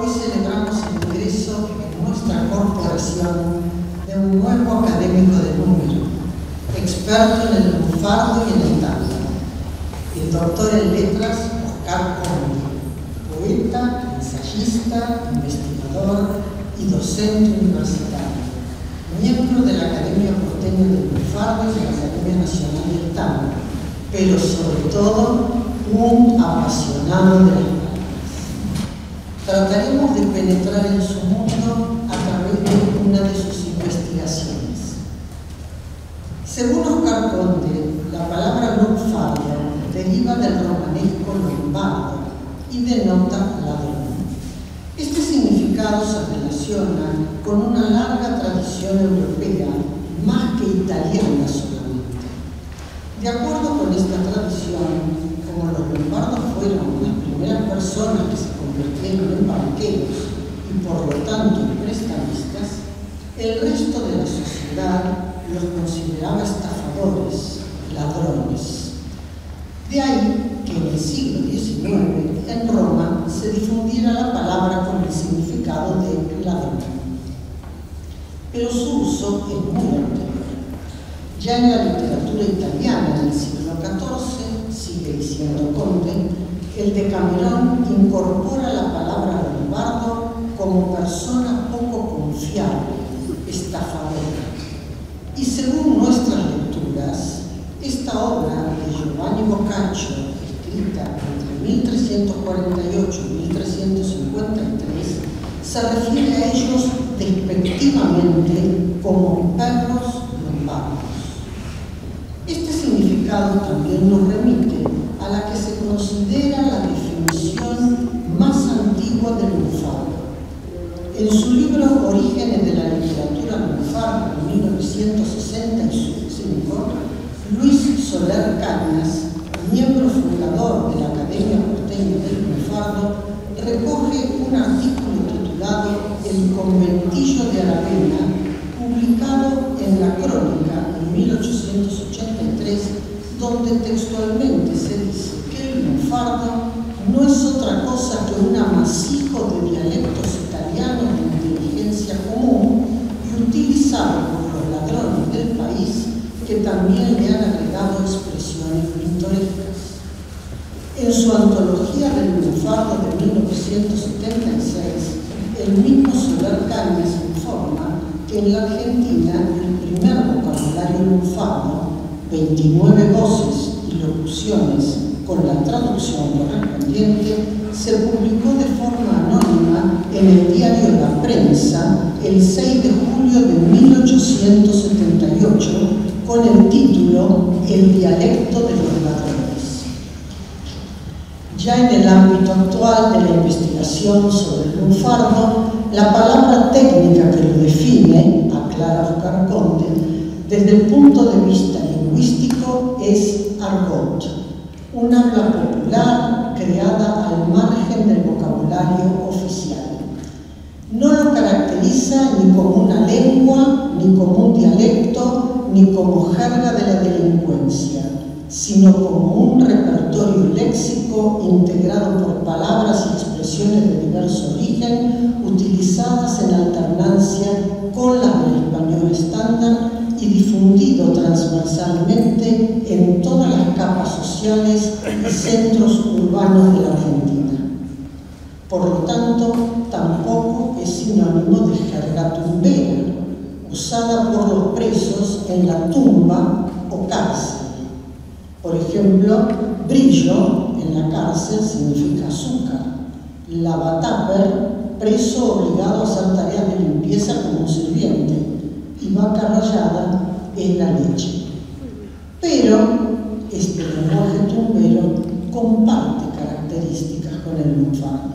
Hoy celebramos el ingreso en nuestra corporación de un nuevo académico de número, experto en el lunfardo y en el tango, el doctor en letras Oscar Conde, poeta, ensayista, investigador y docente universitario, miembro de la Academia Porteña del Lunfardo y de la Academia Nacional del Tango, pero sobre todo un apasionado de las trataremos de penetrar en su mundo a través de una de sus investigaciones. Según Oscar Conte, la palabra lunfardo deriva del romanesco lombardo y denota ladrón. Este significado se relaciona con una larga tradición europea, más que italiana solamente. De acuerdo con esta tradición, como los lombardos fueron las primeras personas que se convirtieron en banqueros y por lo tanto en prestamistas, el resto de la sociedad los consideraba estafadores, ladrones. De ahí que en el siglo XIX en Roma se difundiera la palabra con el significado de ladrón. Pero su uso es muy anterior. Ya en la literatura italiana del siglo XIV, sigue diciendo Conte, el Decamerón incorpora la palabra lombardo como persona poco confiable, estafadora. Y según nuestras lecturas, esta obra de Giovanni Boccaccio, escrita entre 1348 y 1353, se refiere a ellos despectivamente como perros lombardos. Este significado también nos remite a la que se considera la definición más antigua del lunfardo. En su libro Orígenes de la literatura lunfarda de 1965, Luis Soler Cañas, miembro fundador de la Academia Porteña del Lunfardo, recoge un artículo titulado El de Aravena, publicado en la Crónica en 1883, donde textualmente se dice que el lunfardo no es otra cosa que un amasijo de dialectos italianos de inteligencia común y utilizado por los ladrones del país que también le han agregado expresiones pintorescas. En su antología del lunfardo de 1976, el mismo Soler Cañas informa que en la Argentina el primer vocabulario lunfardo, 29 voces y locuciones con la traducción correspondiente, se publicó de forma anónima en el diario La Prensa el 6 de julio de 1878 con el título El dialecto de los. Ya en el ámbito actual de la investigación sobre el lunfardo, la palabra técnica que lo define, aclara Oscar Conde, desde el punto de vista lingüístico es argot, un habla popular creada al margen del vocabulario oficial. No lo caracteriza ni como una lengua, ni como un dialecto, ni como jerga de la delincuencia, sino como un repertorio léxico integrado por palabras y expresiones de diverso origen utilizadas en alternancia con las del español estándar y difundido transversalmente en todas las capas sociales y centros urbanos de la Argentina. Por lo tanto, tampoco es sinónimo de jerga tumbera, usada por los presos en la tumba o cárcel. Por ejemplo, brillo en la cárcel significa azúcar. Lavataper, preso obligado a hacer tareas de limpieza como sirviente. Y vaca rayada es la leche. Pero este lenguaje tumbero comparte características con el lunfardo.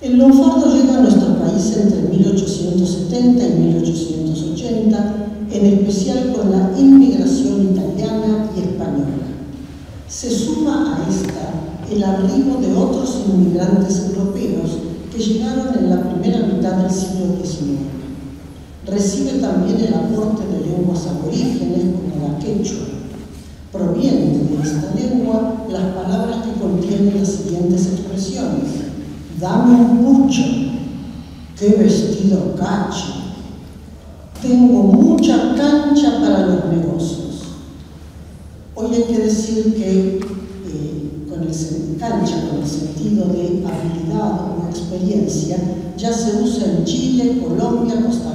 El lunfardo llega a nuestro país entre 1870 y 1880, en especial con la inmigración. Se suma a esta el arribo de otros inmigrantes europeos que llegaron en la primera mitad del siglo XIX. Recibe también el aporte de lenguas aborígenes como la quechua. Provienen de esta lengua las palabras que contienen las siguientes expresiones. Dame un mucho. Qué vestido cacho. Tengo mucha cancha para los negocios. Hoy hay que decir que eh, con el cancha, con el sentido de habilidad o ya se usa en Chile, Colombia, Costa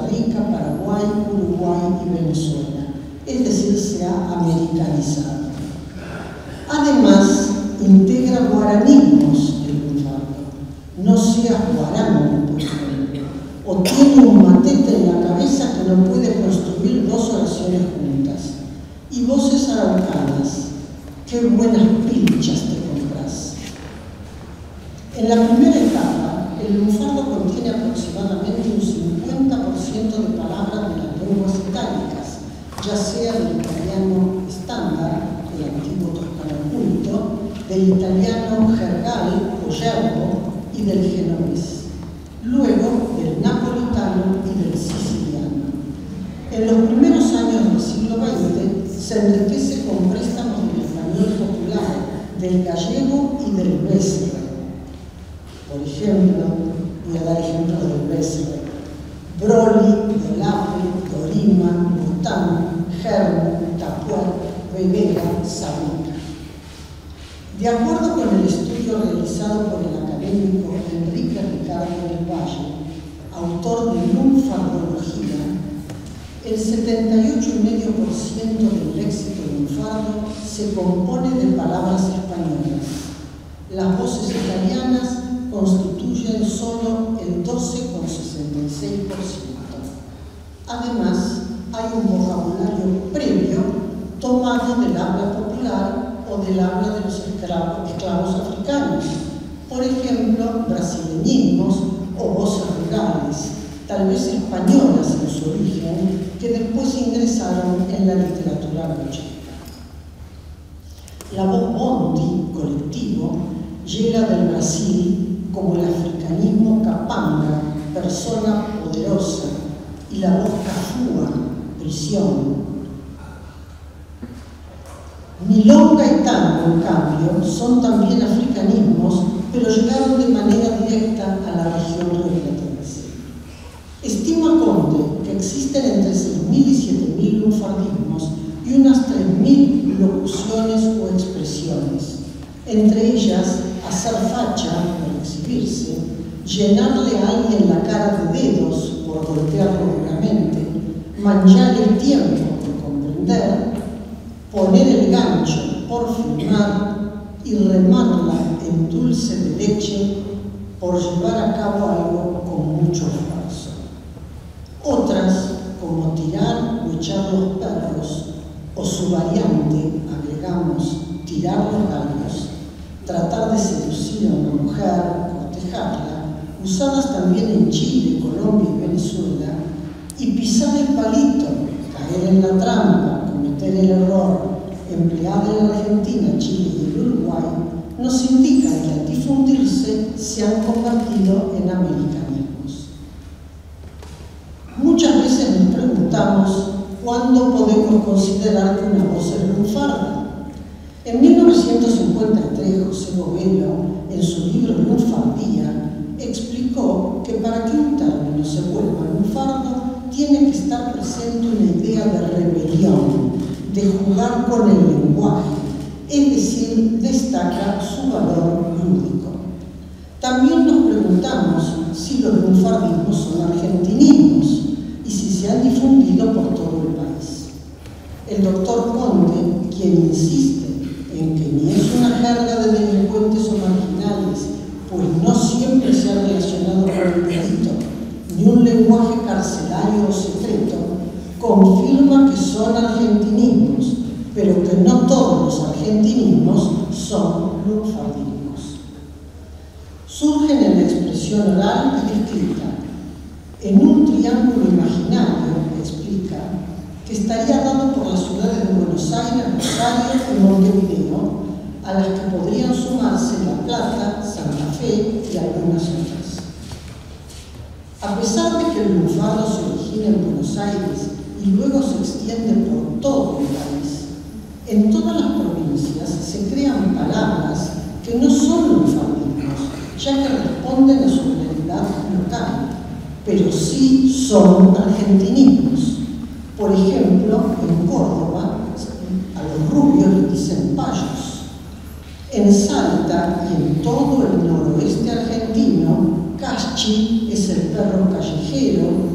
Milonga y tango, en cambio, son también africanismos, pero llegaron de manera directa a la región rioplatense. Estima Conde que existen entre 6.000 y 7.000 lunfardismos y unas 3.000 locuciones o expresiones, entre ellas hacer facha por exhibirse, llenarle a alguien la cara de dedos por golpearlo duramente, manchar el tiempo por comprender, poner el gancho por firmar y remarla en dulce de leche por llevar a cabo algo con mucho esfuerzo. Otras, como tirar o echar los perros, o su variante, agregamos, tirar los gallos, tratar de seducir a una mujer, cortejarla, usadas también en Chile, Colombia y Venezuela, y pisar el palito, caer en la trampa, cometer el error empleado en Argentina, Chile y Uruguay, nos indican que al difundirse se han convertido en americanismos. Muchas veces nos preguntamos cuándo podemos considerar que una voz es lunfarda. En 1953, José Bovelo, en su libro Lunfardía, explicó que para que un término se vuelva lunfardo, tiene que estar presente una idea de rebelión, de jugar con el lenguaje, es decir, destaca su valor lúdico. También nos preguntamos si los lunfardismos son argentinismos y si se han difundido por todo el país. El doctor Conde, quien insiste en que ni es una jerga de delincuentes o marginales, pues no siempre se ha relacionado con el delito, ni un lenguaje carcelario o secreto, confirma que son argentinismos, pero que no todos los argentinismos son lunfardismos. Surgen en la expresión oral y escrita. En un triángulo imaginario, explica, que estaría dado por las ciudades de Buenos Aires, Rosario y Montevideo, a las que podrían sumarse La Plata, Santa Fe y algunas otras. A pesar de que el lunfardo se origina en Buenos Aires y luego se extiende por todo el país, en todas las provincias se crean palabras que no son lunfardismos, ya que responden a sus identidad local, pero sí son argentinismos. Por ejemplo, en Córdoba, a los rubios les dicen payos. En Salta y en todo el noroeste argentino, Caschi es el perro callejero,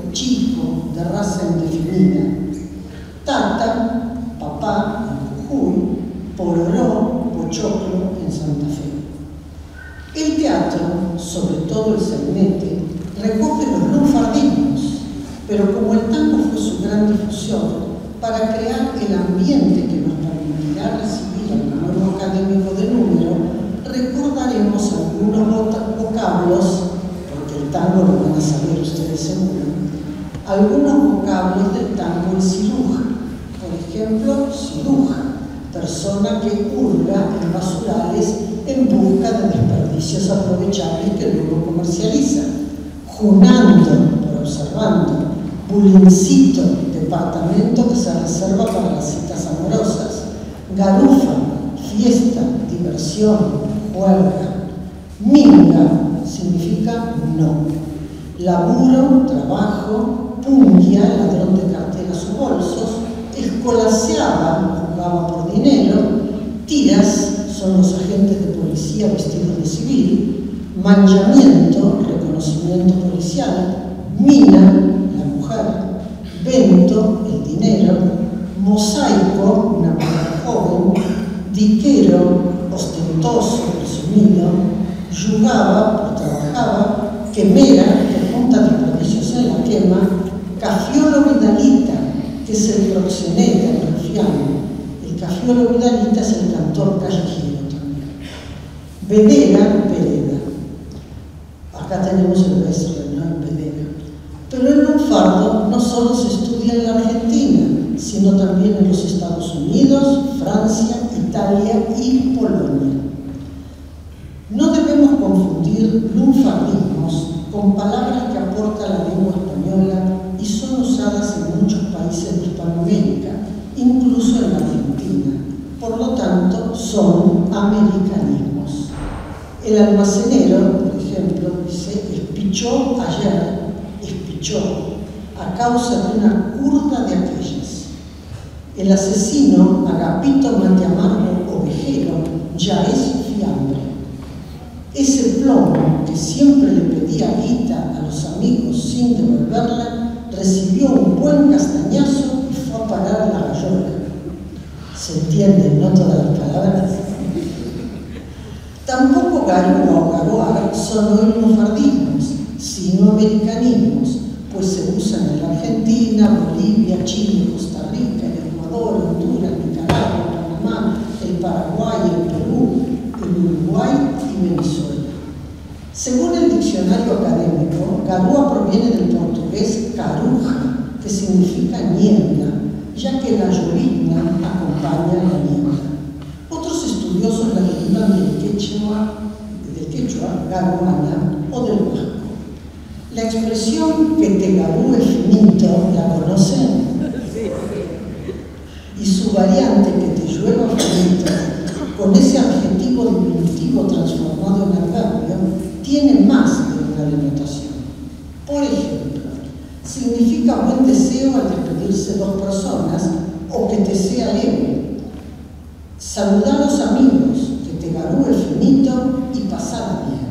Por lo tanto, son americanismos. El almacenero, por ejemplo, dice, espichó ayer a causa de una curda de aquellas. El asesino, Agapito Mantiamargo Ovejero, ya es fiambre. Ese plomo que siempre le pedía guita a los amigos sin devolverla, recibió un buen castañazo y fue a parar a la gallola. ¿Se entienden, no todas las palabras? Tampoco Garúa o Garoa son hoy fardismos, sino americanismos, pues se usan en la Argentina, Bolivia, Chile, Costa Rica, Ecuador, Honduras, Nicaragua, Panamá, el Paraguay, el Perú, el Uruguay y Venezuela. Según el diccionario académico, Garúa proviene del portugués caruja, que significa niebla, ya que la llovizna acompaña la niebla. Otros estudiosos la derivan del quechua, del quechua garuana o del vasco. La expresión que te garúe finito, ¿la conocen? Y su variante que te llueva finito, con ese adjetivo diminutivo transformado en adverbio, tiene más de una denotación. Por ejemplo, significa buen deseo al despedirse dos personas o que te sea leve. Saludar a los amigos, que te garúe finito y pasar bien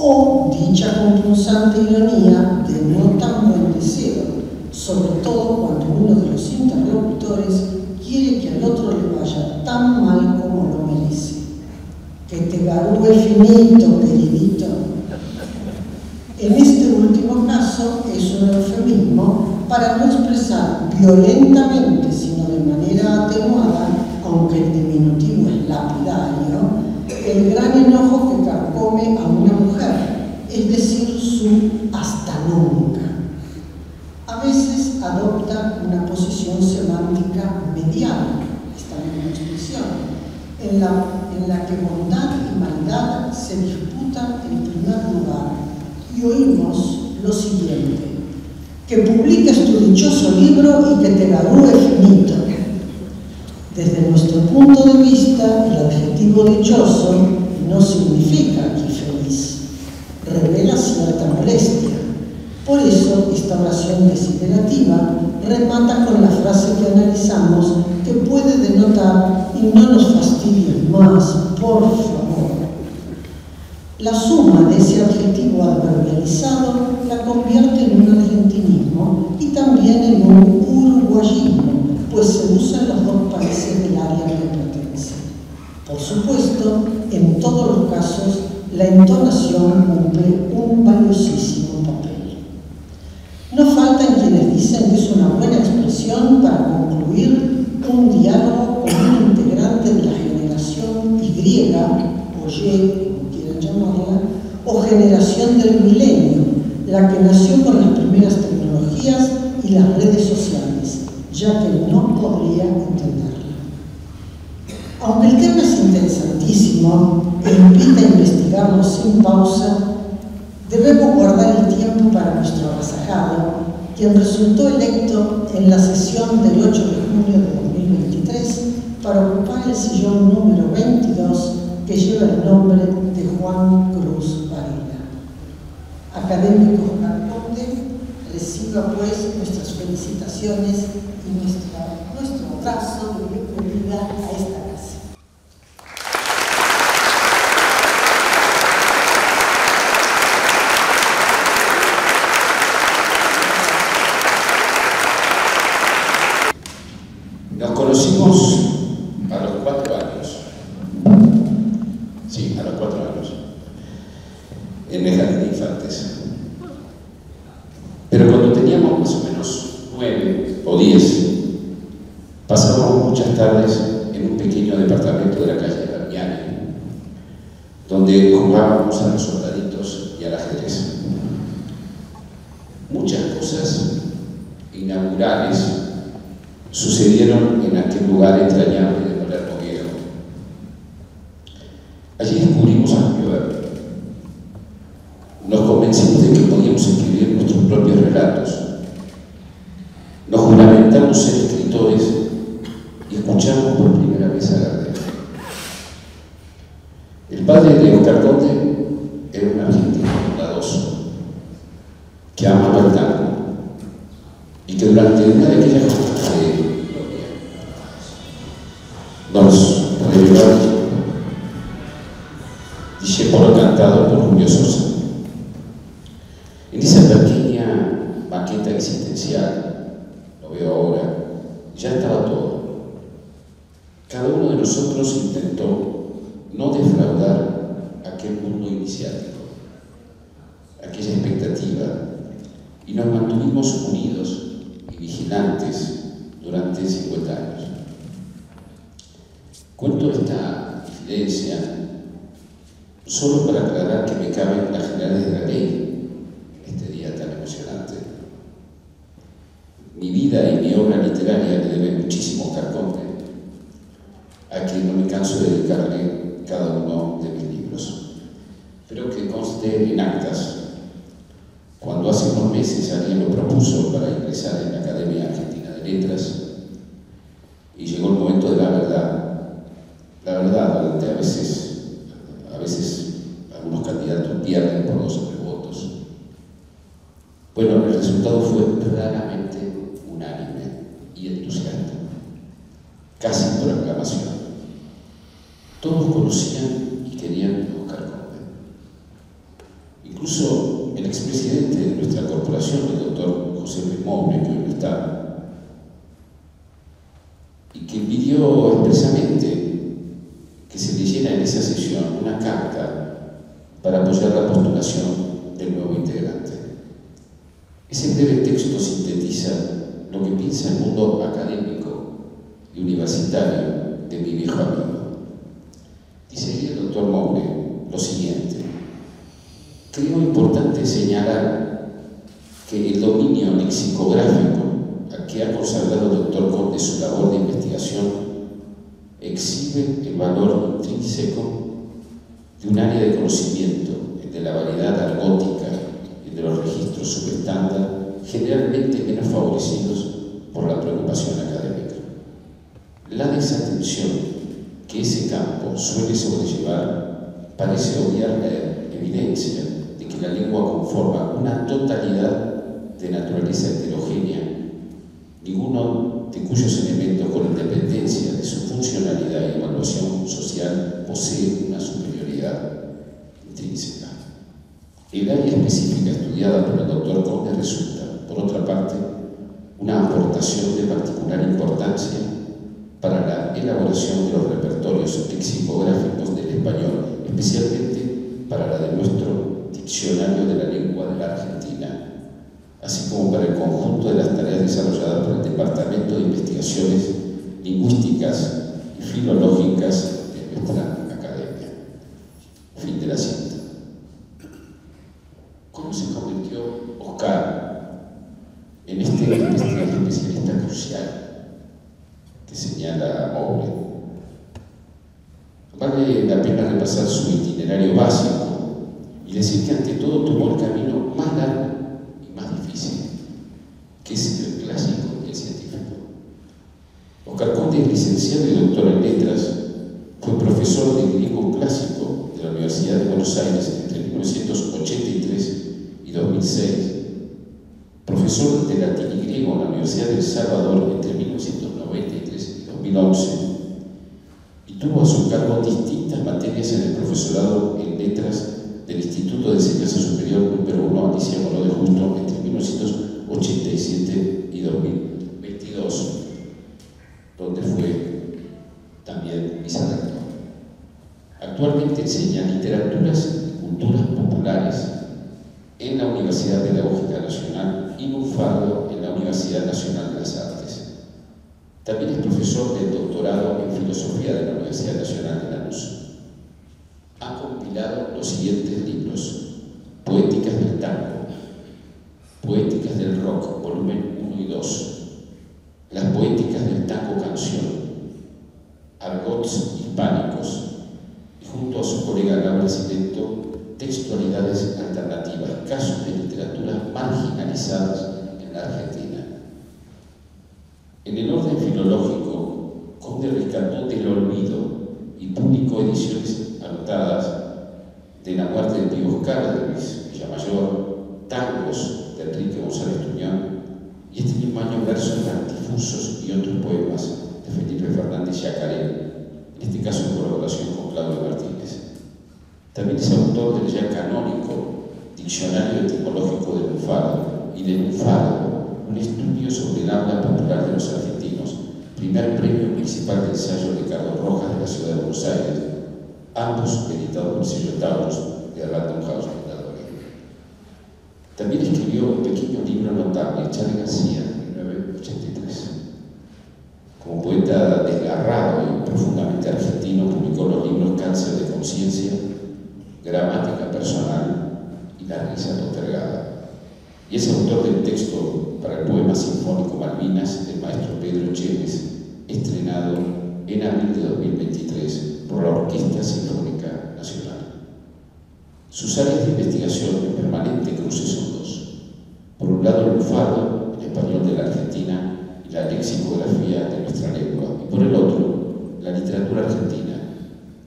o dicha punzante ironía de no tan buen deseo, sobre todo cuando uno de los interlocutores quiere que al otro le vaya tan mal como lo merece. Que te garúe finito, queridito. En este caso es un eufemismo para no expresar violentamente, sino de manera atenuada, aunque el diminutivo es lapidario, el gran enojo que carcome a una mujer, es decir, su hasta nunca. A veces adopta una posición semántica mediana, esta misma expresión, en la, en la que bondad y maldad se disputan en primer lugar. Y oímos lo siguiente, que publiques tu dichoso libro y que te gradúe finito. Desde nuestro punto de vista, el adjetivo dichoso no significa aquí feliz, revela cierta molestia. Por eso, esta oración desiderativa remata con la frase que analizamos que puede denotar y no nos fastidies más, por favor. La suma de ese adjetivo adverbializado la convierte en un argentinismo y también en un uruguayismo, pues se usan los dos países del área que pertenece. Por supuesto, en todos los casos, la entonación cumple un valiosísimo papel. No faltan quienes dicen que es una buena expresión para concluir un diálogo con un integrante de la generación Y o Y, como quieran llamarla, o generación del milenio, la que nació con las primeras tecnologías y las redes sociales, ya que no podría entenderla. Aunque el tema es interesantísimo e invita a investigarlo sin pausa, debemos guardar el tiempo para nuestro agasajado, quien resultó electo en la sesión del 8 de junio de 2023 para ocupar el sillón número 22 que lleva el nombre de Juan Cruz Varela. Académico Carponte, reciba pues nuestras felicitaciones escuchamos por primera vez a Gardel. El padre de Oscar Conde era un argentino bondadoso que amaba el tango y que durante una de aquellas parece obviar la evidencia de que la lengua conforma una totalidad de naturaleza heterogénea, ninguno de cuyos elementos con independencia de su funcionalidad y evaluación social posee una superioridad intrínseca. El área específica estudiada por el doctor Conde resulta, por otra parte, una aportación de particular importancia para la elaboración de los repertorios lexicográficos del español, especialmente para la de nuestro Diccionario de la Lengua de la Argentina, así como para el conjunto de las tareas desarrolladas por el Departamento de Investigaciones Lingüísticas y Filológicas de nuestra academia. Fin de la cita. ¿Cómo se convirtió Oscar en este, este especialista crucial que señala Moure? La pena repasar su itinerario básico y decir que ante todo tomó el camino más largo y más difícil, que es el clásico y el científico. Oscar Conde es licenciado y doctor en letras, fue profesor de griego clásico de la Universidad de Buenos Aires entre 1983 y 2006, profesor de latín y griego en la Universidad de El Salvador entre 1993 y 2011, y tuvo a su cargo distintas materias en el profesorado en letras del Instituto de Enseñanza Superior número 1 Alicia Moró de Justo entre 1987 y 2022, donde fue también vicerrector. Actualmente enseña literaturas y culturas populares en la Universidad Pedagógica Nacional y Lunfardo en la Universidad Nacional de las Artes. También es profesor del doctorado en Filosofía de la Universidad Nacional de Lanús. Ha compilado los siguientes libros. Poéticas del tango, Poéticas del rock, volumen 1 y 2, Las poéticas del tango canción, Argots hispánicos, y junto a su colega Laura Silento, Textualidades alternativas, casos de literatura marginalizadas en la Argentina. En el orden filológico, Conde rescató del olvido y publicó ediciones de la muerte de Pío Luis Villamayor, tangos de Enrique González Tuñón y este mismo año versos antifusos y otros poemas de Felipe Fernández Yacaré, en este caso en colaboración con Claudio Martínez. También es autor del ya canónico Diccionario Etimológico de Lunfardo y de Lunfardo, un estudio sobre el habla popular de los argentinos, primer premio municipal de ensayo de Carlos Rojas de la ciudad de Buenos Aires, ambos editados por Silvio Taurus de Random House También escribió un pequeño libro notable, Charlie García, en 1983. Como poeta desgarrado y profundamente argentino, publicó los libros Cáncer de Conciencia, Gramática Personal y La Risa Postergada. Y es autor del texto para el poema sinfónico Malvinas del maestro Pedro Chévez, estrenado en abril de 2023 por la Orquesta Sinfónica Nacional. Sus áreas de investigación en permanente cruce son dos. Por un lado, el lunfardo, el español de la Argentina y la lexicografía de nuestra lengua, y por el otro, la literatura argentina,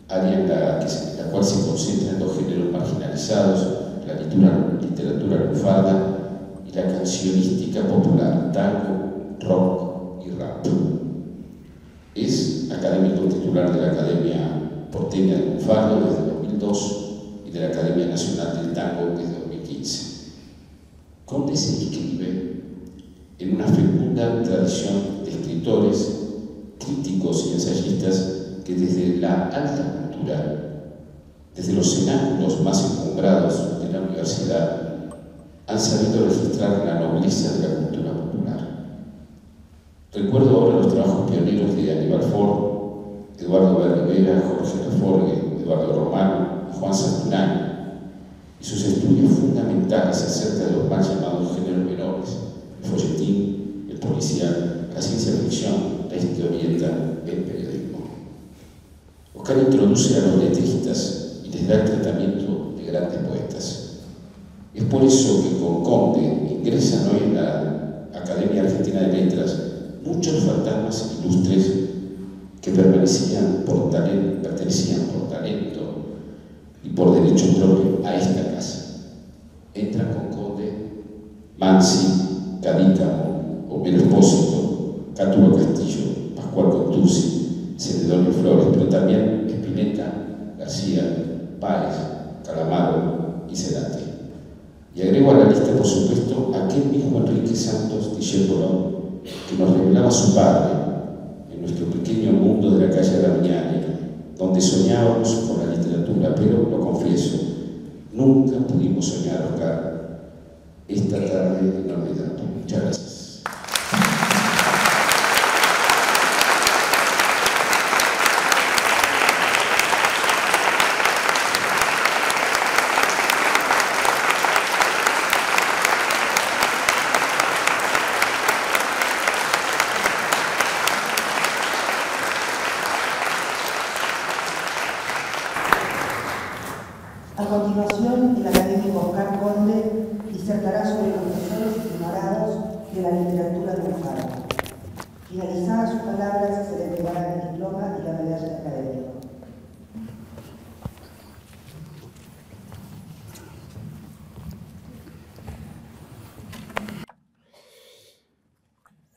área en la, la cual se concentran los géneros marginalizados, la literatura, literatura lunfarda y la cancionística popular, tango, rock y rap. Es académico titular de la Academia Porteña de Lunfardo desde 2002 y de la Academia Nacional del Tango desde 2015. Conde se inscribe en una fecunda tradición de escritores, críticos y ensayistas que desde la alta cultura, desde los cenáculos más encumbrados de la universidad, han sabido registrar la nobleza de la cultura popular. Recuerdo ahora los trabajos pioneros de Aníbal Ford, Eduardo Rivera, Jorge Laforgue, Eduardo Romano y Juan Santurán, y sus estudios fundamentales acerca de los mal llamados géneros menores, el folletín, el policial, la ciencia ficción, la historieta, el periodismo. Oscar introduce a los letristas y les da el tratamiento de grandes poetas. Es por eso que con Conde ingresan hoy en la Academia Argentina de Letras muchos fantasmas ilustres que pertenecían por talento, y por derecho propio a esta casa. Entran con Conde, Mansi, Homero Espósito, Cátulo Castillo, Pascual Contursi, Celedonio Flores, pero también Espineta, García, Páez, Calamaro y Cerati. Y agrego a la lista, por supuesto, aquel mismo Enrique Santos Discépolo que nos revelaba su padre en nuestro pequeño mundo de la calle Damiani, donde soñábamos con la literatura, pero lo confieso, nunca pudimos soñar, Oscar, esta tarde inolvidable. Muchas gracias.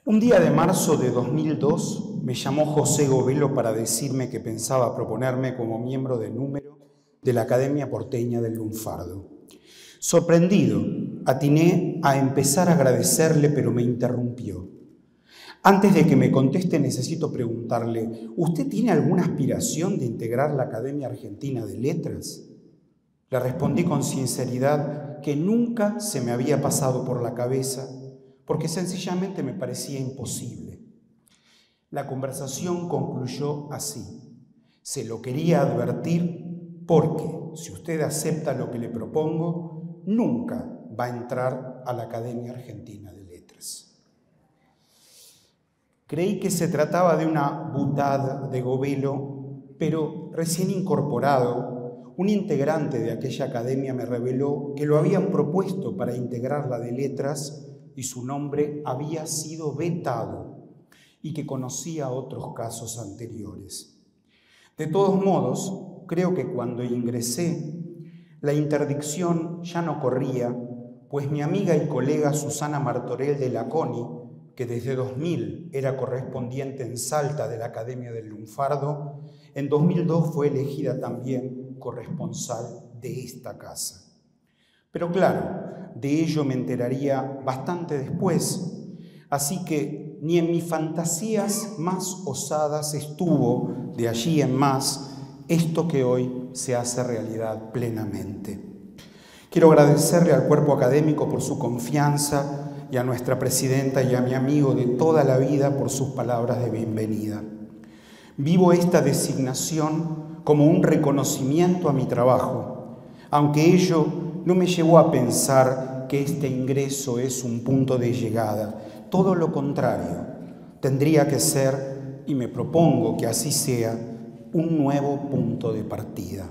Un día de marzo de 2002 me llamó José Govelo para decirme que pensaba proponerme como miembro de número de la Academia Porteña del Lunfardo. Sorprendido, atiné a empezar a agradecerle, pero me interrumpió. Antes de que me conteste, necesito preguntarle, ¿usted tiene alguna aspiración de integrar la Academia Argentina de Letras? Le respondí con sinceridad que nunca se me había pasado por la cabeza porque sencillamente me parecía imposible. La conversación concluyó así. Se lo quería advertir porque si usted acepta lo que le propongo, nunca va a entrar a la Academia Argentina de Letras. Creí que se trataba de una butad de Govelo, pero recién incorporado, un integrante de aquella academia me reveló que lo habían propuesto para integrarla de letras y su nombre había sido vetado y que conocía otros casos anteriores. De todos modos, creo que cuando ingresé, la interdicción ya no corría, pues mi amiga y colega Susana Martorell de la CONI, que desde 2000 era correspondiente en Salta de la Academia del Lunfardo, en 2002 fue elegida también corresponsal de esta casa. Pero claro, de ello me enteraría bastante después, así que ni en mis fantasías más osadas estuvo, de allí en más, esto que hoy se hace realidad plenamente. Quiero agradecerle al cuerpo académico por su confianza y a nuestra presidenta y a mi amigo de toda la vida por sus palabras de bienvenida. Vivo esta designación como un reconocimiento a mi trabajo, aunque ello no me llevó a pensar que este ingreso es un punto de llegada. Todo lo contrario, tendría que ser, y me propongo que así sea, un nuevo punto de partida.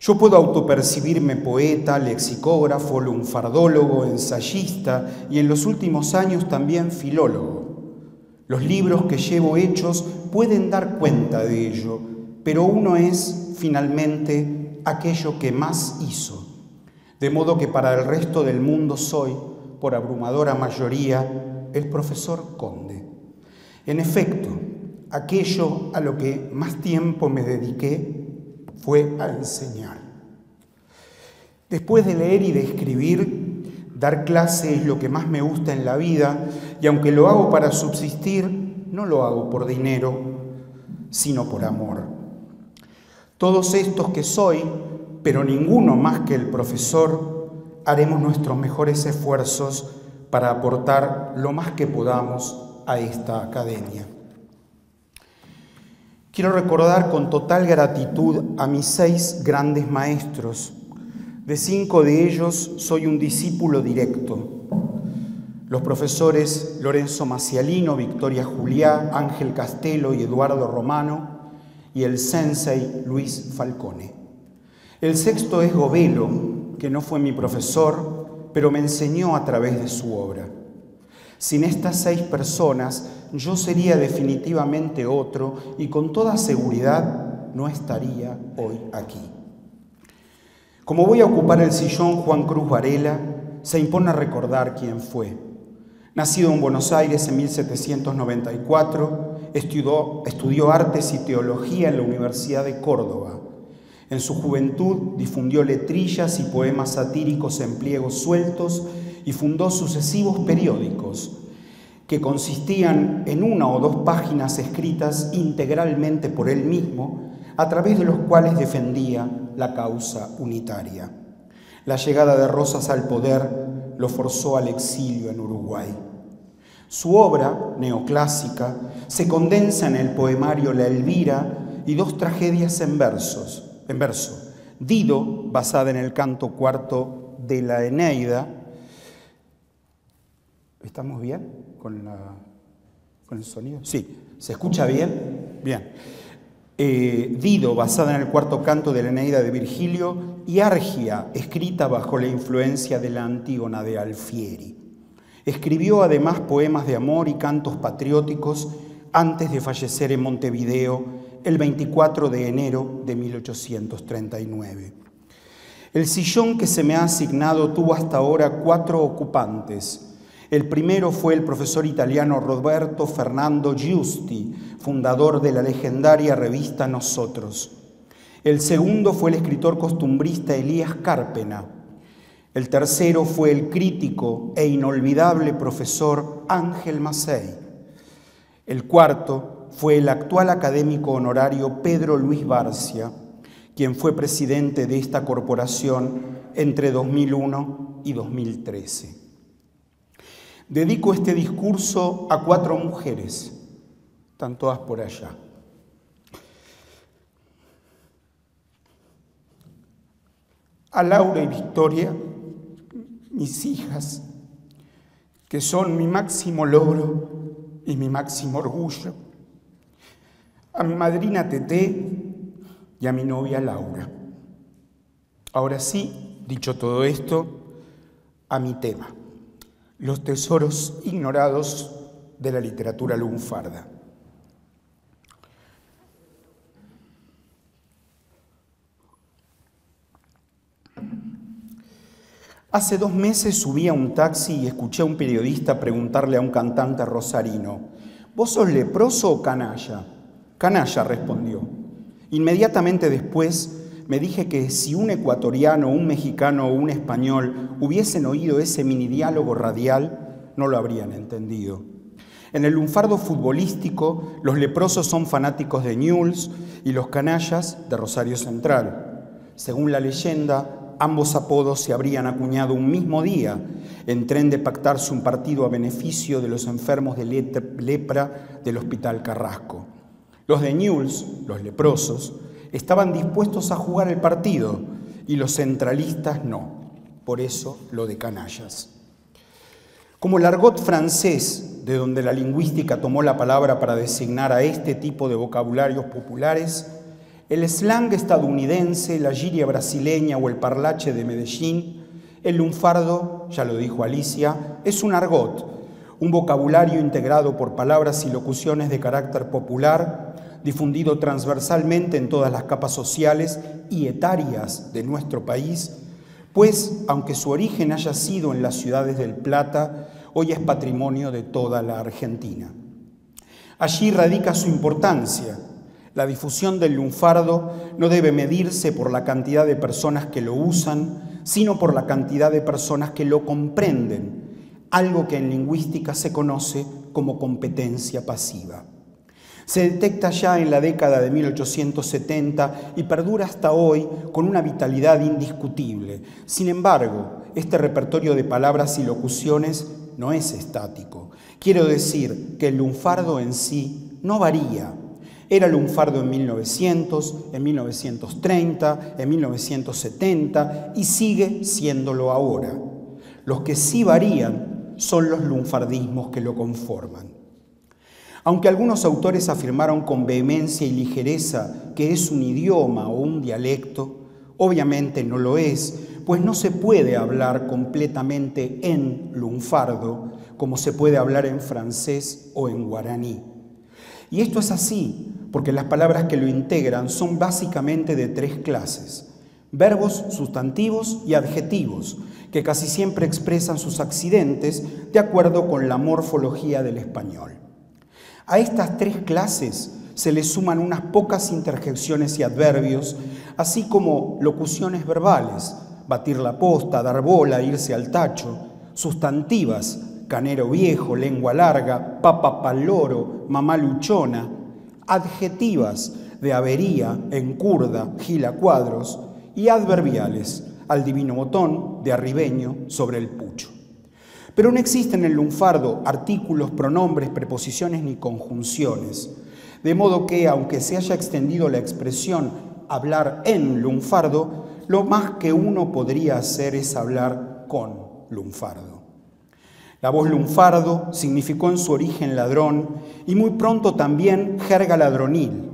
Yo puedo autopercibirme poeta, lexicógrafo, lunfardólogo, ensayista y en los últimos años también filólogo. Los libros que llevo hechos pueden dar cuenta de ello, pero uno es finalmente aquello que más hizo, de modo que para el resto del mundo soy, por abrumadora mayoría, el profesor Conde. En efecto, aquello a lo que más tiempo me dediqué fue a enseñar. Después de leer y de escribir, dar clase es lo que más me gusta en la vida y aunque lo hago para subsistir, no lo hago por dinero, sino por amor. Todos estos que soy, pero ninguno más que el profesor, haremos nuestros mejores esfuerzos para aportar lo más que podamos a esta academia. Quiero recordar con total gratitud a mis seis grandes maestros. De cinco de ellos soy un discípulo directo. Los profesores Lorenzo Macialino, Victoria Juliá, Ángel Castelo y Eduardo Romano, y el sensei Luis Falcone. El sexto es Govelo, que no fue mi profesor, pero me enseñó a través de su obra. Sin estas seis personas, yo sería definitivamente otro y con toda seguridad no estaría hoy aquí. Como voy a ocupar el sillón Juan Cruz Varela, se impone recordar quién fue. Nacido en Buenos Aires en 1794, estudió, artes y teología en la Universidad de Córdoba. En su juventud difundió letrillas y poemas satíricos en pliegos sueltos y fundó sucesivos periódicos que consistían en una o dos páginas escritas integralmente por él mismo, a través de los cuales defendía la causa unitaria. La llegada de Rosas al poder lo forzó al exilio en Uruguay. Su obra, neoclásica, se condensa en el poemario La Elvira y dos tragedias en versos, en verso. Dido, basada en el canto cuarto de la Eneida. ¿Estamos bien con, el sonido? Sí, ¿se escucha bien? Bien. Eh, Dido, basada en el cuarto canto de la Eneida de Virgilio, y Argia, escrita bajo la influencia de la Antígona de Alfieri. Escribió además poemas de amor y cantos patrióticos antes de fallecer en Montevideo el 24 de enero de 1839. El sillón que se me ha asignado tuvo hasta ahora cuatro ocupantes, el primero fue el profesor italiano Roberto Fernando Giusti, fundador de la legendaria revista Nosotros. El segundo fue el escritor costumbrista Elías Cárpena. El tercero fue el crítico e inolvidable profesor Ángel Macei. El cuarto fue el actual académico honorario Pedro Luis Barcia, quien fue presidente de esta corporación entre 2001 y 2013. Dedico este discurso a cuatro mujeres, están todas por allá. A Laura y Victoria, mis hijas, que son mi máximo logro y mi máximo orgullo. A mi madrina Tete y a mi novia Laura. Ahora sí, dicho todo esto, a mi tema los tesoros ignorados de la literatura lunfarda. Hace dos meses subí a un taxi y escuché a un periodista preguntarle a un cantante rosarino, ¿vos sos leproso o canalla? Canalla, respondió. Inmediatamente después me dije que si un ecuatoriano, un mexicano o un español hubiesen oído ese mini diálogo radial, no lo habrían entendido. En el lunfardo futbolístico, los leprosos son fanáticos de Newell's y los canallas de Rosario Central. Según la leyenda, ambos apodos se habrían acuñado un mismo día en tren de pactarse un partido a beneficio de los enfermos de lepra del Hospital Carrasco. Los de Newell's, los leprosos, estaban dispuestos a jugar el partido y los centralistas no. Por eso lo de canallas. Como el argot francés, de donde la lingüística tomó la palabra para designar a este tipo de vocabularios populares, el slang estadounidense, la giria brasileña o el parlache de Medellín, el lunfardo, ya lo dijo Alicia, es un argot, un vocabulario integrado por palabras y locuciones de carácter popular difundido transversalmente en todas las capas sociales y etarias de nuestro país, pues aunque su origen haya sido en las ciudades del Plata, hoy es patrimonio de toda la Argentina. Allí radica su importancia. La difusión del lunfardo no debe medirse por la cantidad de personas que lo usan, sino por la cantidad de personas que lo comprenden, algo que en lingüística se conoce como competencia pasiva. Se detecta ya en la década de 1870 y perdura hasta hoy con una vitalidad indiscutible. Sin embargo, este repertorio de palabras y locuciones no es estático. Quiero decir que el lunfardo en sí no varía. Era lunfardo en 1900, en 1930, en 1970 y sigue siéndolo ahora. Los que sí varían son los lunfardismos que lo conforman. Aunque algunos autores afirmaron con vehemencia y ligereza que es un idioma o un dialecto, obviamente no lo es, pues no se puede hablar completamente en lunfardo como se puede hablar en francés o en guaraní. Y esto es así, porque las palabras que lo integran son básicamente de tres clases, verbos, sustantivos y adjetivos, que casi siempre expresan sus accidentes de acuerdo con la morfología del español. A estas tres clases se le suman unas pocas interjecciones y adverbios, así como locuciones verbales, batir la posta, dar bola, irse al tacho, sustantivas, canero viejo, lengua larga, papa paloro, mamá luchona, adjetivas de avería, encurda, gila cuadros, y adverbiales, al divino botón, de arribeño, sobre el pucho. Pero no existen en el lunfardo artículos, pronombres, preposiciones ni conjunciones, de modo que, aunque se haya extendido la expresión hablar en lunfardo, lo más que uno podría hacer es hablar con lunfardo. La voz lunfardo significó en su origen ladrón y muy pronto también jerga ladronil.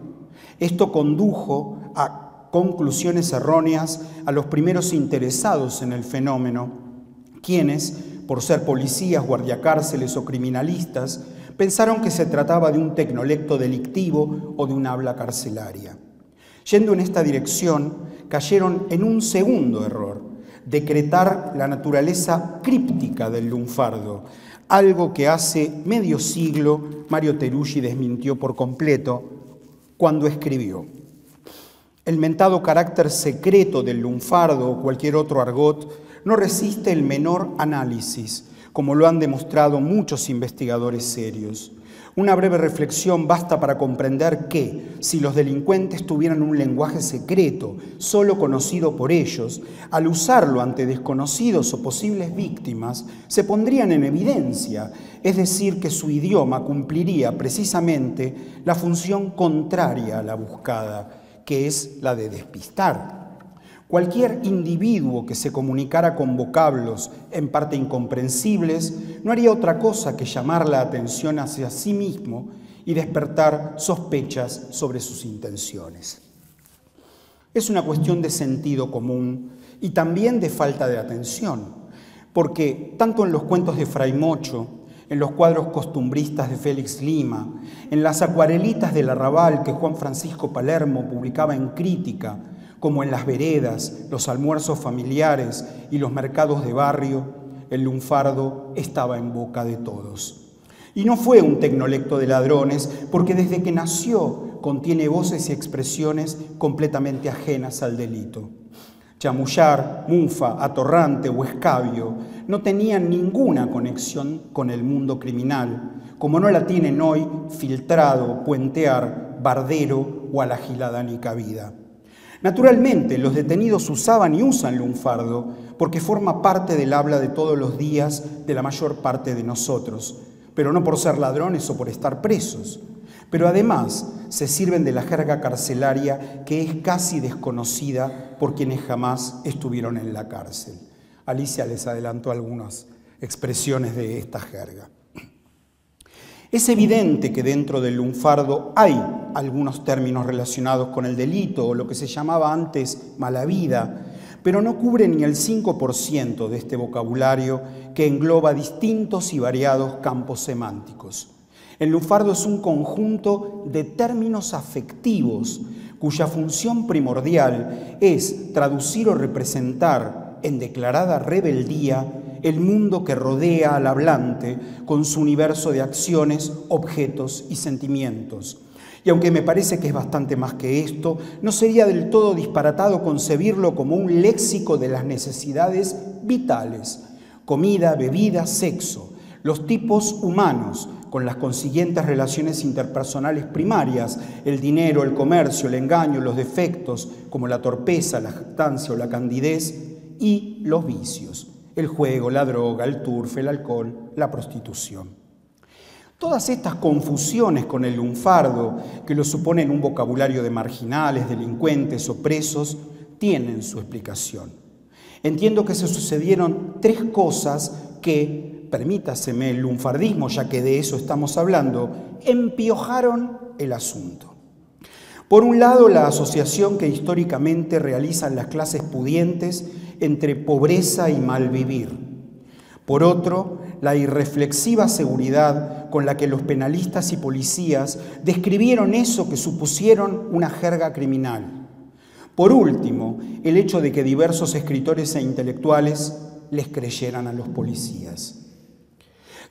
Esto condujo a conclusiones erróneas a los primeros interesados en el fenómeno, quienes, por ser policías, guardiacárceles o criminalistas, pensaron que se trataba de un tecnolecto delictivo o de un habla carcelaria. Yendo en esta dirección, cayeron en un segundo error, decretar la naturaleza críptica del lunfardo, algo que hace medio siglo Mario Teruggi desmintió por completo cuando escribió. El mentado carácter secreto del lunfardo o cualquier otro argot no resiste el menor análisis, como lo han demostrado muchos investigadores serios. Una breve reflexión basta para comprender que, si los delincuentes tuvieran un lenguaje secreto, solo conocido por ellos, al usarlo ante desconocidos o posibles víctimas, se pondrían en evidencia, es decir, que su idioma cumpliría precisamente la función contraria a la buscada, que es la de despistar. Cualquier individuo que se comunicara con vocablos en parte incomprensibles no haría otra cosa que llamar la atención hacia sí mismo y despertar sospechas sobre sus intenciones. Es una cuestión de sentido común y también de falta de atención, porque tanto en los cuentos de Fray Mocho, en los cuadros costumbristas de Félix Lima, en las acuarelitas del arrabal que Juan Francisco Palermo publicaba en Crítica, como en las veredas, los almuerzos familiares y los mercados de barrio, el lunfardo estaba en boca de todos. Y no fue un tecnolecto de ladrones, porque desde que nació contiene voces y expresiones completamente ajenas al delito. Chamullar, Mufa, Atorrante o Escabio no tenían ninguna conexión con el mundo criminal, como no la tienen hoy Filtrado, Puentear, Bardero o a la gilada ni cabida. Naturalmente, los detenidos usaban y usan lunfardo porque forma parte del habla de todos los días de la mayor parte de nosotros, pero no por ser ladrones o por estar presos. Pero además se sirven de la jerga carcelaria que es casi desconocida por quienes jamás estuvieron en la cárcel. Alicia les adelantó algunas expresiones de esta jerga. Es evidente que dentro del lunfardo hay algunos términos relacionados con el delito o lo que se llamaba antes mala vida, pero no cubre ni el 5% de este vocabulario que engloba distintos y variados campos semánticos. El lunfardo es un conjunto de términos afectivos cuya función primordial es traducir o representar en declarada rebeldía el mundo que rodea al hablante con su universo de acciones, objetos y sentimientos. Y aunque me parece que es bastante más que esto, no sería del todo disparatado concebirlo como un léxico de las necesidades vitales, comida, bebida, sexo, los tipos humanos, con las consiguientes relaciones interpersonales primarias, el dinero, el comercio, el engaño, los defectos, como la torpeza, la jactancia o la candidez, y los vicios, el juego, la droga, el turf, el alcohol, la prostitución. Todas estas confusiones con el lunfardo, que lo suponen un vocabulario de marginales, delincuentes o presos, tienen su explicación. Entiendo que se sucedieron tres cosas que, permítaseme el lunfardismo, ya que de eso estamos hablando, empiojaron el asunto. Por un lado, la asociación que históricamente realizan las clases pudientes entre pobreza y malvivir. Por otro, la irreflexiva seguridad con la que los penalistas y policías describieron eso que supusieron una jerga criminal. Por último, el hecho de que diversos escritores e intelectuales les creyeran a los policías.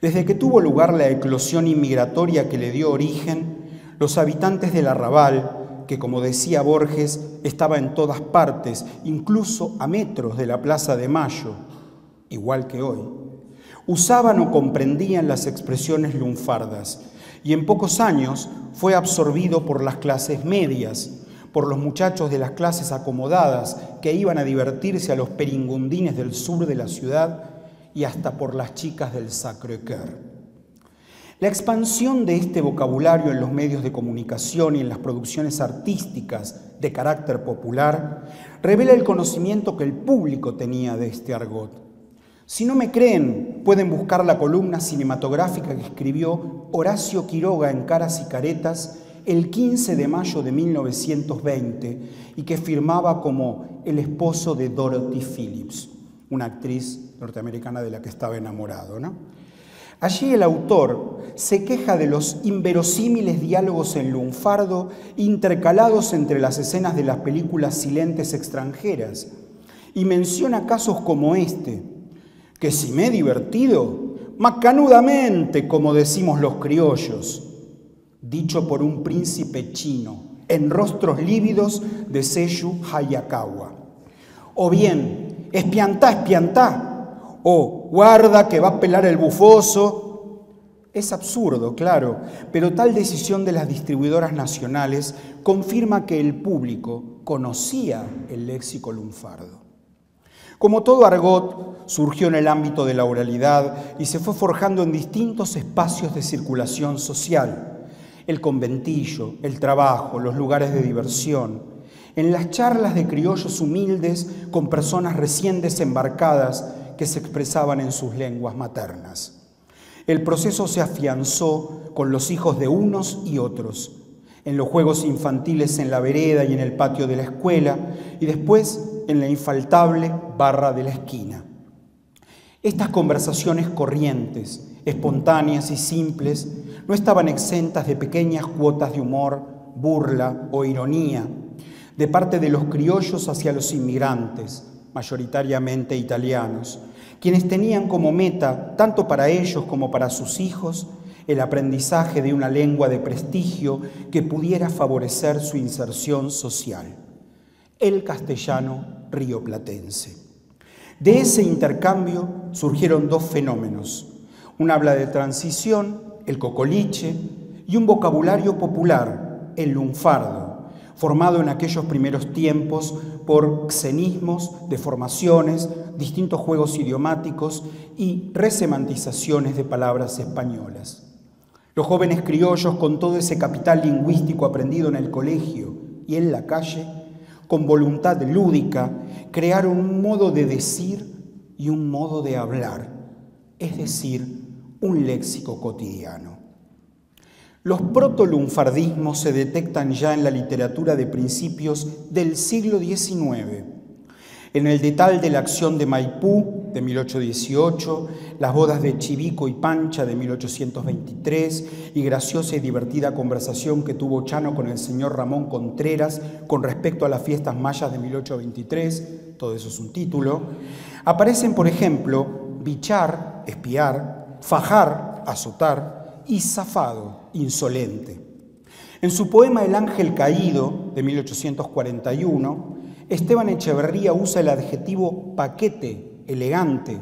Desde que tuvo lugar la eclosión inmigratoria que le dio origen, los habitantes del arrabal, que como decía Borges, estaba en todas partes, incluso a metros de la Plaza de Mayo, igual que hoy, usaban o comprendían las expresiones lunfardas y en pocos años fue absorbido por las clases medias, por los muchachos de las clases acomodadas que iban a divertirse a los peringundines del sur de la ciudad y hasta por las chicas del Sacré-Cœur. La expansión de este vocabulario en los medios de comunicación y en las producciones artísticas de carácter popular revela el conocimiento que el público tenía de este argot. Si no me creen, pueden buscar la columna cinematográfica que escribió Horacio Quiroga en Caras y Caretas el 15 de mayo de 1920 y que firmaba como el esposo de Dorothy Phillips, una actriz norteamericana de la que estaba enamorado. Allí el autor se queja de los inverosímiles diálogos en lunfardo intercalados entre las escenas de las películas silentes extranjeras y menciona casos como este, que si me he divertido, macanudamente, como decimos los criollos, dicho por un príncipe chino en rostros lívidos de Seishu Hayakawa. O bien, espiantá, espiantá, o guarda que va a pelar el bufoso. Es absurdo, claro, pero tal decisión de las distribuidoras nacionales confirma que el público conocía el léxico lunfardo. Como todo argot, surgió en el ámbito de la oralidad y se fue forjando en distintos espacios de circulación social. El conventillo, el trabajo, los lugares de diversión. En las charlas de criollos humildes con personas recién desembarcadas se expresaban en sus lenguas maternas. El proceso se afianzó con los hijos de unos y otros, en los juegos infantiles en la vereda y en el patio de la escuela, y después en la infaltable barra de la esquina. Estas conversaciones corrientes, espontáneas y simples, no estaban exentas de pequeñas cuotas de humor, burla o ironía, de parte de los criollos hacia los inmigrantes, mayoritariamente italianos, quienes tenían como meta, tanto para ellos como para sus hijos, el aprendizaje de una lengua de prestigio que pudiera favorecer su inserción social, el castellano rioplatense. De ese intercambio surgieron dos fenómenos, un habla de transición, el cocoliche, y un vocabulario popular, el lunfardo, formado en aquellos primeros tiempos por xenismos, deformaciones, distintos juegos idiomáticos y resemantizaciones de palabras españolas. Los jóvenes criollos, con todo ese capital lingüístico aprendido en el colegio y en la calle, con voluntad lúdica, crearon un modo de decir y un modo de hablar, es decir, un léxico cotidiano. Los protolunfardismos se detectan ya en la literatura de principios del siglo XIX. En el detalle de la acción de Maipú de 1818, las bodas de Chivico y Pancha de 1823 y graciosa y divertida conversación que tuvo Chano con el señor Ramón Contreras con respecto a las fiestas mayas de 1823, todo eso es un título, aparecen, por ejemplo, bichar, espiar, fajar, azotar, y zafado, insolente. En su poema El ángel caído, de 1841, Esteban Echeverría usa el adjetivo paquete, elegante,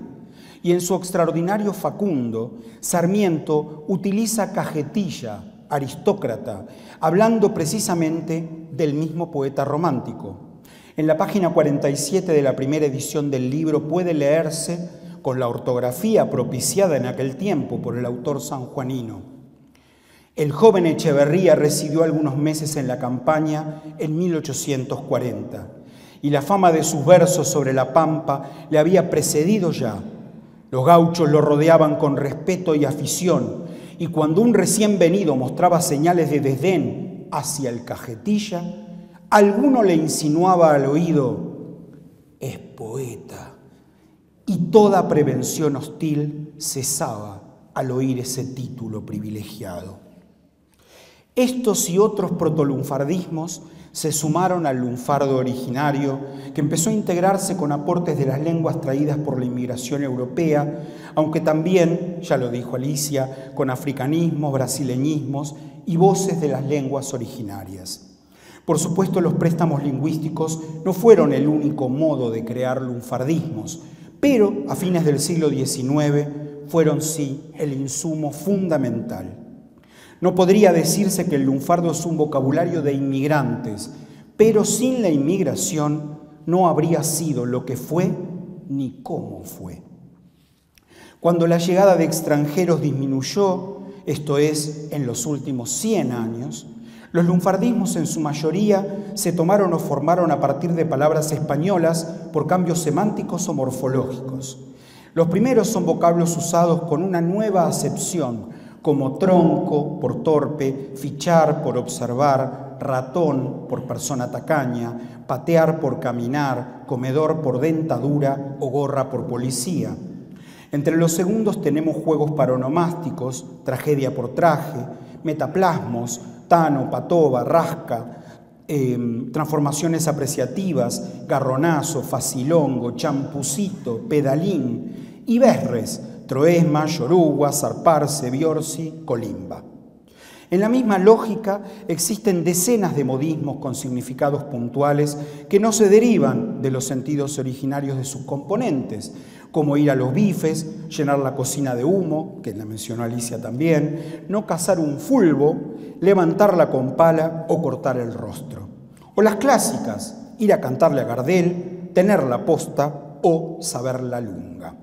y en su extraordinario Facundo, Sarmiento utiliza cajetilla, aristócrata, hablando precisamente del mismo poeta romántico. En la página 47 de la primera edición del libro puede leerse con la ortografía propiciada en aquel tiempo por el autor sanjuanino. El joven Echeverría residió algunos meses en la campaña en 1840 y la fama de sus versos sobre la pampa le había precedido ya. Los gauchos lo rodeaban con respeto y afición y cuando un recién venido mostraba señales de desdén hacia el cajetilla, alguno le insinuaba al oído, es poeta y toda prevención hostil cesaba al oír ese título privilegiado. Estos y otros protolunfardismos se sumaron al lunfardo originario, que empezó a integrarse con aportes de las lenguas traídas por la inmigración europea, aunque también, ya lo dijo Alicia, con africanismos, brasileñismos y voces de las lenguas originarias. Por supuesto, los préstamos lingüísticos no fueron el único modo de crear lunfardismos, pero a fines del siglo XIX fueron sí el insumo fundamental. No podría decirse que el lunfardo es un vocabulario de inmigrantes, pero sin la inmigración no habría sido lo que fue ni cómo fue. Cuando la llegada de extranjeros disminuyó, esto es, en los últimos 100 años, los lunfardismos en su mayoría se tomaron o formaron a partir de palabras españolas por cambios semánticos o morfológicos. Los primeros son vocablos usados con una nueva acepción, como tronco por torpe, fichar por observar, ratón por persona tacaña, patear por caminar, comedor por dentadura o gorra por policía. Entre los segundos tenemos juegos paronomásticos, tragedia por traje, metaplasmos, tano, patoba, rasca, em, transformaciones apreciativas, garronazo, facilongo, champucito, pedalín y berres, Troesma, Yoruba, Zarparse, Biorsi, Colimba. En la misma lógica existen decenas de modismos con significados puntuales que no se derivan de los sentidos originarios de sus componentes, como ir a los bifes, llenar la cocina de humo, que la mencionó Alicia también, no cazar un fulbo, levantarla con pala o cortar el rostro. O las clásicas, ir a cantarle a Gardel, tener la posta o saber la lunga.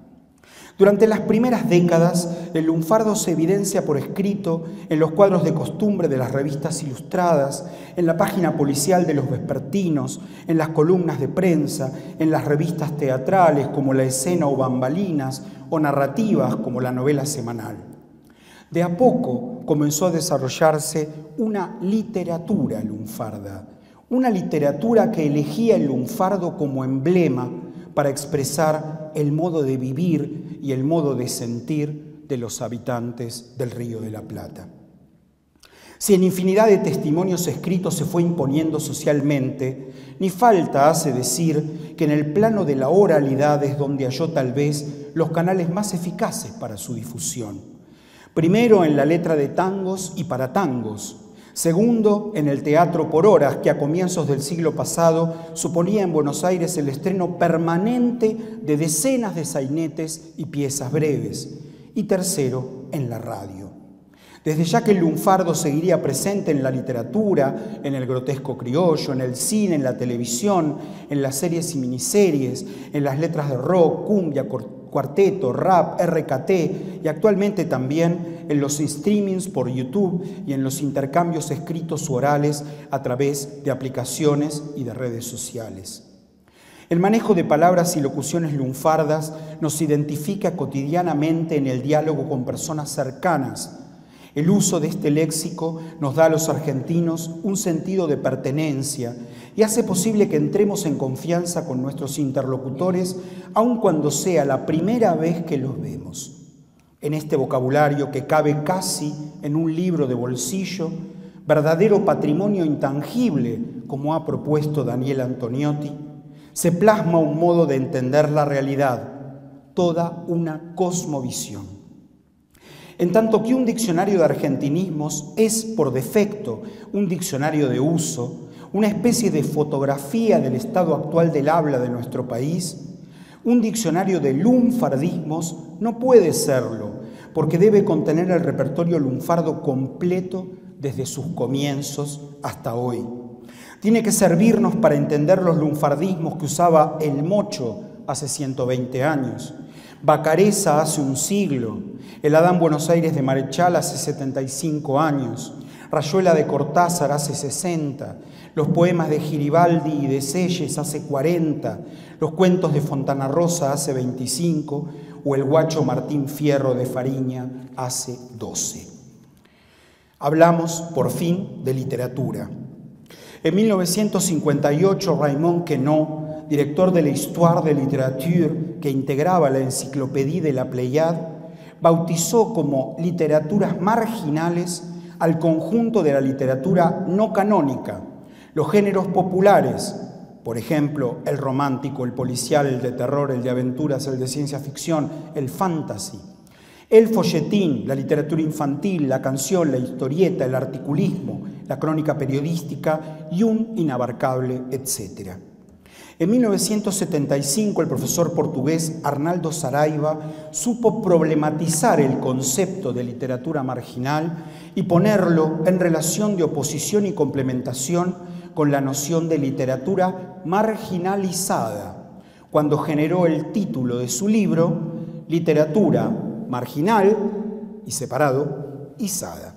Durante las primeras décadas, el lunfardo se evidencia por escrito en los cuadros de costumbre de las revistas ilustradas, en la página policial de los vespertinos, en las columnas de prensa, en las revistas teatrales como La Escena o Bambalinas, o narrativas como la novela semanal. De a poco comenzó a desarrollarse una literatura lunfarda, una literatura que elegía el lunfardo como emblema para expresar el modo de vivir y el modo de sentir de los habitantes del Río de la Plata. Si en infinidad de testimonios escritos se fue imponiendo socialmente, ni falta hace decir que en el plano de la oralidad es donde halló tal vez los canales más eficaces para su difusión. Primero en la letra de tangos y para tangos, Segundo, en el teatro por horas, que a comienzos del siglo pasado suponía en Buenos Aires el estreno permanente de decenas de sainetes y piezas breves. Y tercero, en la radio. Desde ya que el lunfardo seguiría presente en la literatura, en el grotesco criollo, en el cine, en la televisión, en las series y miniseries, en las letras de rock, cumbia, cuarteto, rap, RKT y actualmente también en los streamings por YouTube y en los intercambios escritos o orales a través de aplicaciones y de redes sociales. El manejo de palabras y locuciones lunfardas nos identifica cotidianamente en el diálogo con personas cercanas. El uso de este léxico nos da a los argentinos un sentido de pertenencia y hace posible que entremos en confianza con nuestros interlocutores, aun cuando sea la primera vez que los vemos. En este vocabulario que cabe casi en un libro de bolsillo, verdadero patrimonio intangible, como ha propuesto Daniel Antoniotti, se plasma un modo de entender la realidad, toda una cosmovisión. En tanto que un diccionario de argentinismos es por defecto un diccionario de uso, una especie de fotografía del estado actual del habla de nuestro país, un diccionario de lunfardismos no puede serlo, porque debe contener el repertorio lunfardo completo desde sus comienzos hasta hoy. Tiene que servirnos para entender los lunfardismos que usaba el mocho hace 120 años, Bacareza hace un siglo, el Adán Buenos Aires de Marechal hace 75 años, Rayuela de Cortázar hace 60, los poemas de Giribaldi y de Selles hace 40, los cuentos de Fontana Rosa hace 25 o el guacho Martín Fierro de Fariña hace 12. Hablamos, por fin, de literatura. En 1958, Raymond Queneau, director de la Histoire de Literature, que integraba la enciclopedia de la Pléiade, bautizó como literaturas marginales al conjunto de la literatura no canónica, Los géneros populares, por ejemplo, el romántico, el policial, el de terror, el de aventuras, el de ciencia ficción, el fantasy. El folletín, la literatura infantil, la canción, la historieta, el articulismo, la crónica periodística y un inabarcable etcétera. En 1975 el profesor portugués Arnaldo Saraiva supo problematizar el concepto de literatura marginal y ponerlo en relación de oposición y complementación con la noción de literatura marginalizada, cuando generó el título de su libro Literatura marginal y separado, Isada.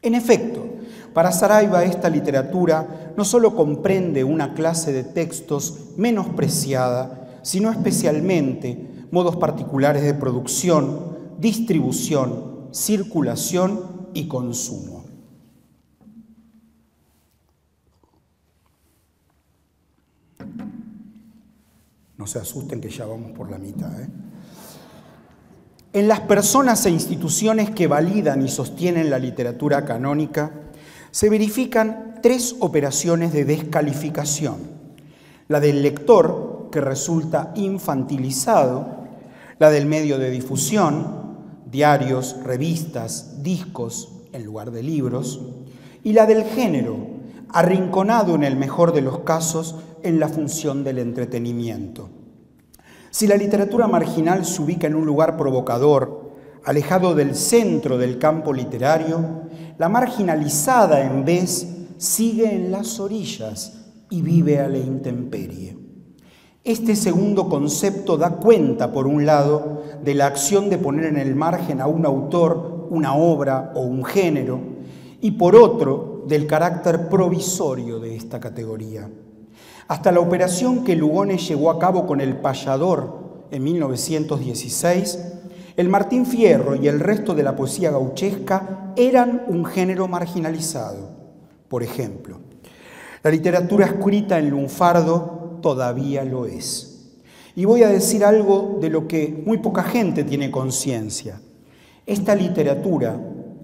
En efecto, para Saraiva esta literatura no solo comprende una clase de textos menospreciada, sino especialmente modos particulares de producción, distribución, circulación y consumo. No se asusten que ya vamos por la mitad. ¿eh? En las personas e instituciones que validan y sostienen la literatura canónica, se verifican tres operaciones de descalificación. La del lector, que resulta infantilizado, la del medio de difusión, diarios, revistas, discos en lugar de libros, y la del género, arrinconado en el mejor de los casos en la función del entretenimiento. Si la literatura marginal se ubica en un lugar provocador, alejado del centro del campo literario, la marginalizada en vez sigue en las orillas y vive a la intemperie. Este segundo concepto da cuenta, por un lado, de la acción de poner en el margen a un autor, una obra o un género, y por otro, del carácter provisorio de esta categoría. Hasta la operación que Lugones llevó a cabo con el payador en 1916, el Martín Fierro y el resto de la poesía gauchesca eran un género marginalizado. Por ejemplo, la literatura escrita en lunfardo todavía lo es. Y voy a decir algo de lo que muy poca gente tiene conciencia. Esta literatura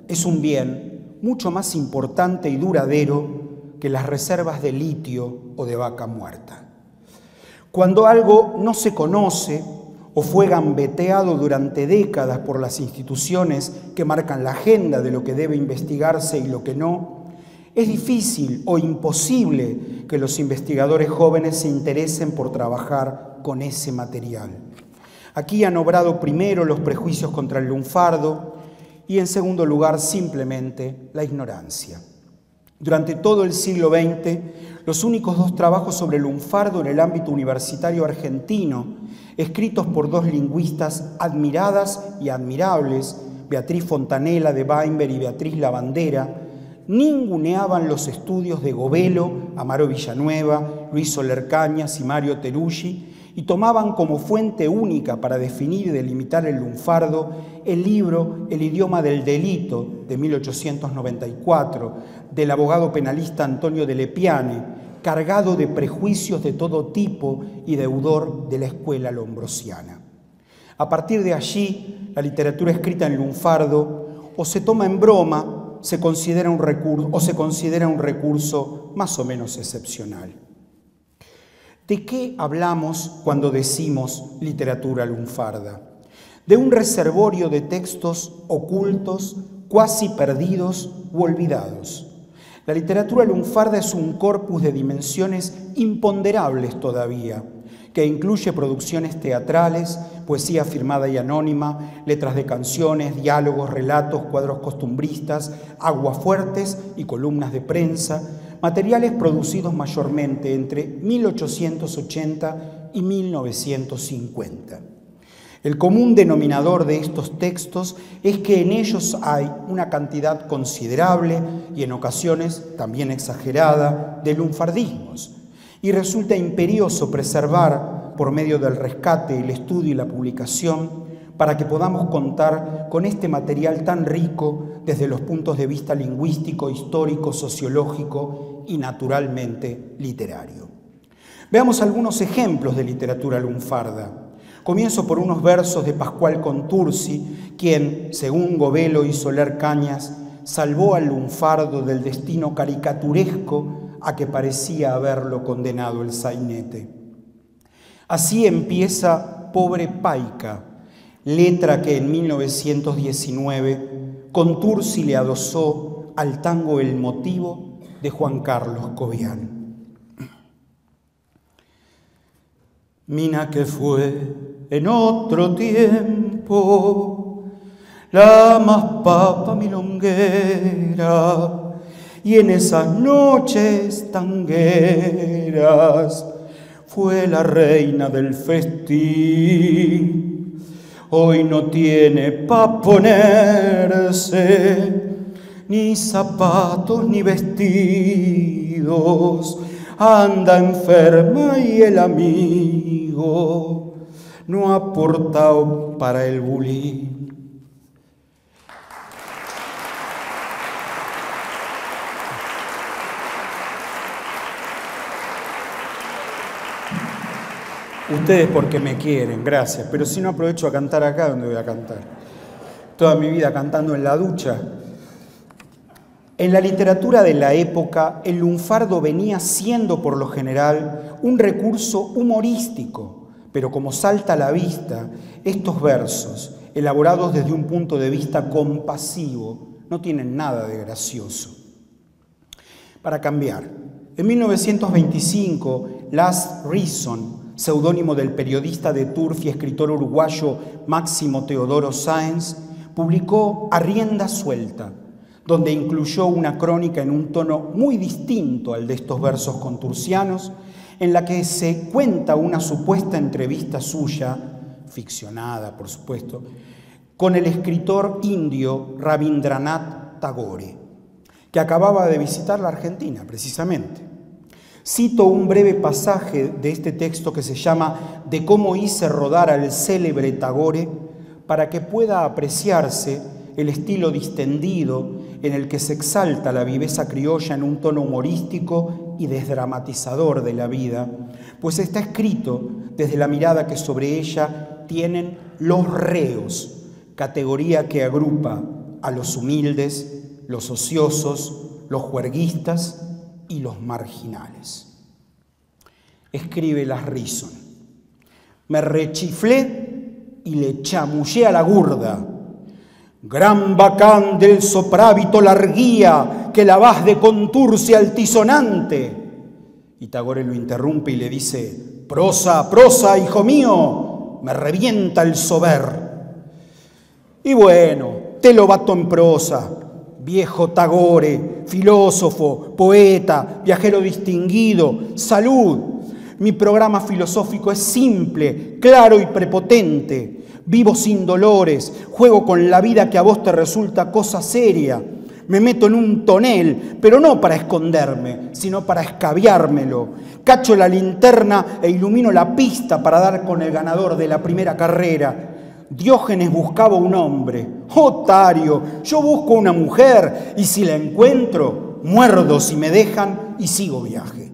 es un bien mucho más importante y duradero que las reservas de litio o de vaca muerta. Cuando algo no se conoce, o fue gambeteado durante décadas por las instituciones que marcan la agenda de lo que debe investigarse y lo que no, es difícil o imposible que los investigadores jóvenes se interesen por trabajar con ese material. Aquí han obrado primero los prejuicios contra el lunfardo y en segundo lugar simplemente la ignorancia. Durante todo el siglo XX, los únicos dos trabajos sobre el lunfardo en el ámbito universitario argentino escritos por dos lingüistas admiradas y admirables, Beatriz Fontanella de Weinberg y Beatriz Lavandera, ninguneaban los estudios de Govelo, Amaro Villanueva, Luis Soler Cañas y Mario Teruggi y tomaban como fuente única para definir y delimitar el lunfardo el libro El idioma del delito de 1894 del abogado penalista Antonio de Lepiane, cargado de prejuicios de todo tipo y deudor de la escuela lombrosiana. A partir de allí, la literatura escrita en lunfardo o se toma en broma se considera un recurso, o se considera un recurso más o menos excepcional. ¿De qué hablamos cuando decimos literatura lunfarda? De un reservorio de textos ocultos, cuasi perdidos u olvidados la literatura lunfarda es un corpus de dimensiones imponderables todavía, que incluye producciones teatrales, poesía firmada y anónima, letras de canciones, diálogos, relatos, cuadros costumbristas, aguafuertes y columnas de prensa, materiales producidos mayormente entre 1880 y 1950. El común denominador de estos textos es que en ellos hay una cantidad considerable y en ocasiones también exagerada de lunfardismos y resulta imperioso preservar por medio del rescate, el estudio y la publicación para que podamos contar con este material tan rico desde los puntos de vista lingüístico, histórico, sociológico y naturalmente literario. Veamos algunos ejemplos de literatura lunfarda. Comienzo por unos versos de Pascual Contursi, quien, según Govelo y Soler Cañas, salvó al lunfardo del destino caricaturesco a que parecía haberlo condenado el sainete. Así empieza Pobre Paica, letra que en 1919 Contursi le adosó al tango El motivo de Juan Carlos Cobian. Mina que fue en otro tiempo la más papa milonguera y en esas noches tangueras fue la reina del festín. Hoy no tiene pa' ponerse ni zapatos ni vestidos anda enferma y el amigo no ha aportado para el bullying. Ustedes porque me quieren, gracias, pero si no aprovecho a cantar acá, ¿dónde voy a cantar? Toda mi vida cantando en la ducha, en la literatura de la época, el lunfardo venía siendo por lo general un recurso humorístico, pero como salta a la vista, estos versos, elaborados desde un punto de vista compasivo, no tienen nada de gracioso. Para cambiar, en 1925, Last Reason, seudónimo del periodista de Turf y escritor uruguayo Máximo Teodoro Sáenz, publicó A rienda suelta, donde incluyó una crónica en un tono muy distinto al de estos versos conturcianos, en la que se cuenta una supuesta entrevista suya, ficcionada por supuesto, con el escritor indio Rabindranath Tagore, que acababa de visitar la Argentina precisamente. Cito un breve pasaje de este texto que se llama De cómo hice rodar al célebre Tagore para que pueda apreciarse el estilo distendido en el que se exalta la viveza criolla en un tono humorístico y desdramatizador de la vida, pues está escrito desde la mirada que sobre ella tienen los reos, categoría que agrupa a los humildes, los ociosos, los juerguistas y los marginales. Escribe las Rison. Me rechiflé y le chamullé a la gurda Gran bacán del soprávito larguía que la vas de conturce altisonante. Y Tagore lo interrumpe y le dice, prosa, prosa, hijo mío, me revienta el sober. Y bueno, te lo bato en prosa, viejo Tagore, filósofo, poeta, viajero distinguido, salud. Mi programa filosófico es simple, claro y prepotente vivo sin dolores, juego con la vida que a vos te resulta cosa seria, me meto en un tonel, pero no para esconderme, sino para escabiármelo. Cacho la linterna e ilumino la pista para dar con el ganador de la primera carrera. Diógenes buscaba un hombre. Otario, yo busco una mujer y si la encuentro, muerdo si me dejan y sigo viaje.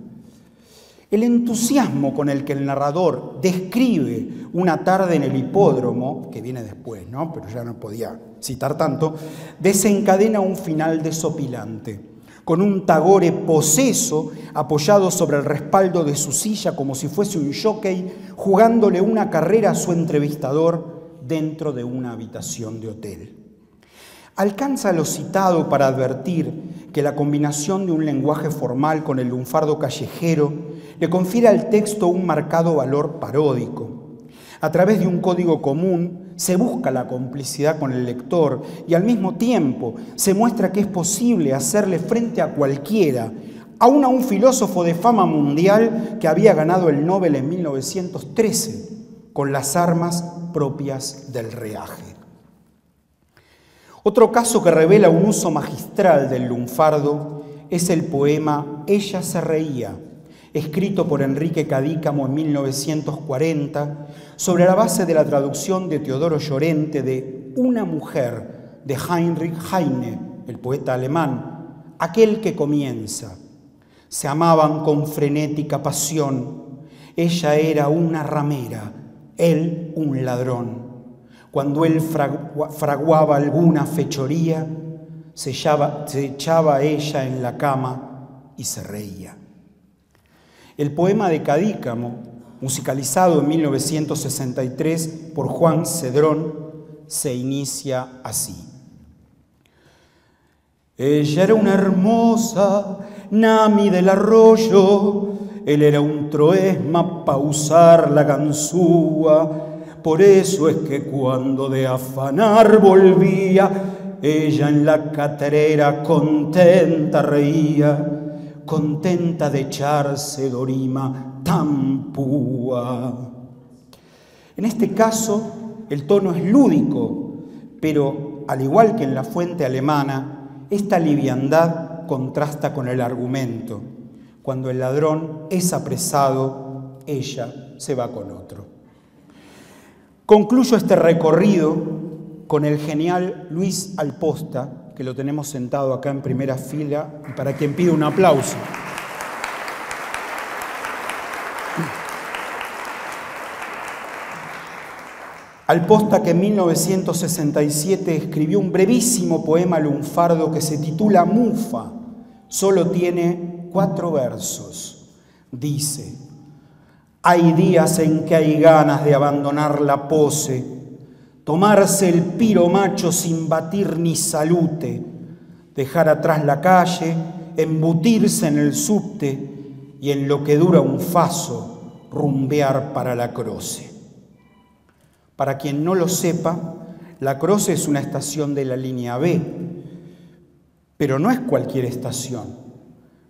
El entusiasmo con el que el narrador describe una tarde en el hipódromo, que viene después, ¿no? pero ya no podía citar tanto, desencadena un final desopilante, con un tagore poseso apoyado sobre el respaldo de su silla como si fuese un jockey, jugándole una carrera a su entrevistador dentro de una habitación de hotel. Alcanza lo citado para advertir que la combinación de un lenguaje formal con el lunfardo callejero le confiere al texto un marcado valor paródico. A través de un código común se busca la complicidad con el lector y al mismo tiempo se muestra que es posible hacerle frente a cualquiera, aún a un filósofo de fama mundial que había ganado el Nobel en 1913 con las armas propias del reaje. Otro caso que revela un uso magistral del lunfardo es el poema Ella se reía, escrito por Enrique Cadícamo en 1940, sobre la base de la traducción de Teodoro Llorente de Una mujer de Heinrich Heine, el poeta alemán, aquel que comienza. Se amaban con frenética pasión. Ella era una ramera, él un ladrón. Cuando él fraguaba alguna fechoría, se echaba, ella en la cama y se reía. El poema de Cadícamo, musicalizado en 1963 por Juan Cedrón, se inicia así. Ella era una hermosa Nami del arroyo, él era un troesma pa' usar la ganzúa, por eso es que cuando de afanar volvía, ella en la caterera contenta reía, contenta de echarse dorima tan púa. En este caso, el tono es lúdico, pero al igual que en la fuente alemana, esta liviandad contrasta con el argumento. Cuando el ladrón es apresado, ella se va con otro. Concluyo este recorrido con el genial Luis Alposta, que lo tenemos sentado acá en primera fila y para quien pido un aplauso. Alposta que en 1967 escribió un brevísimo poema lunfardo que se titula Mufa, solo tiene cuatro versos. Dice, hay días en que hay ganas de abandonar la pose, tomarse el piro macho sin batir ni salute, dejar atrás la calle, embutirse en el subte y en lo que dura un faso, rumbear para la croce. Para quien no lo sepa, la croce es una estación de la línea B, pero no es cualquier estación.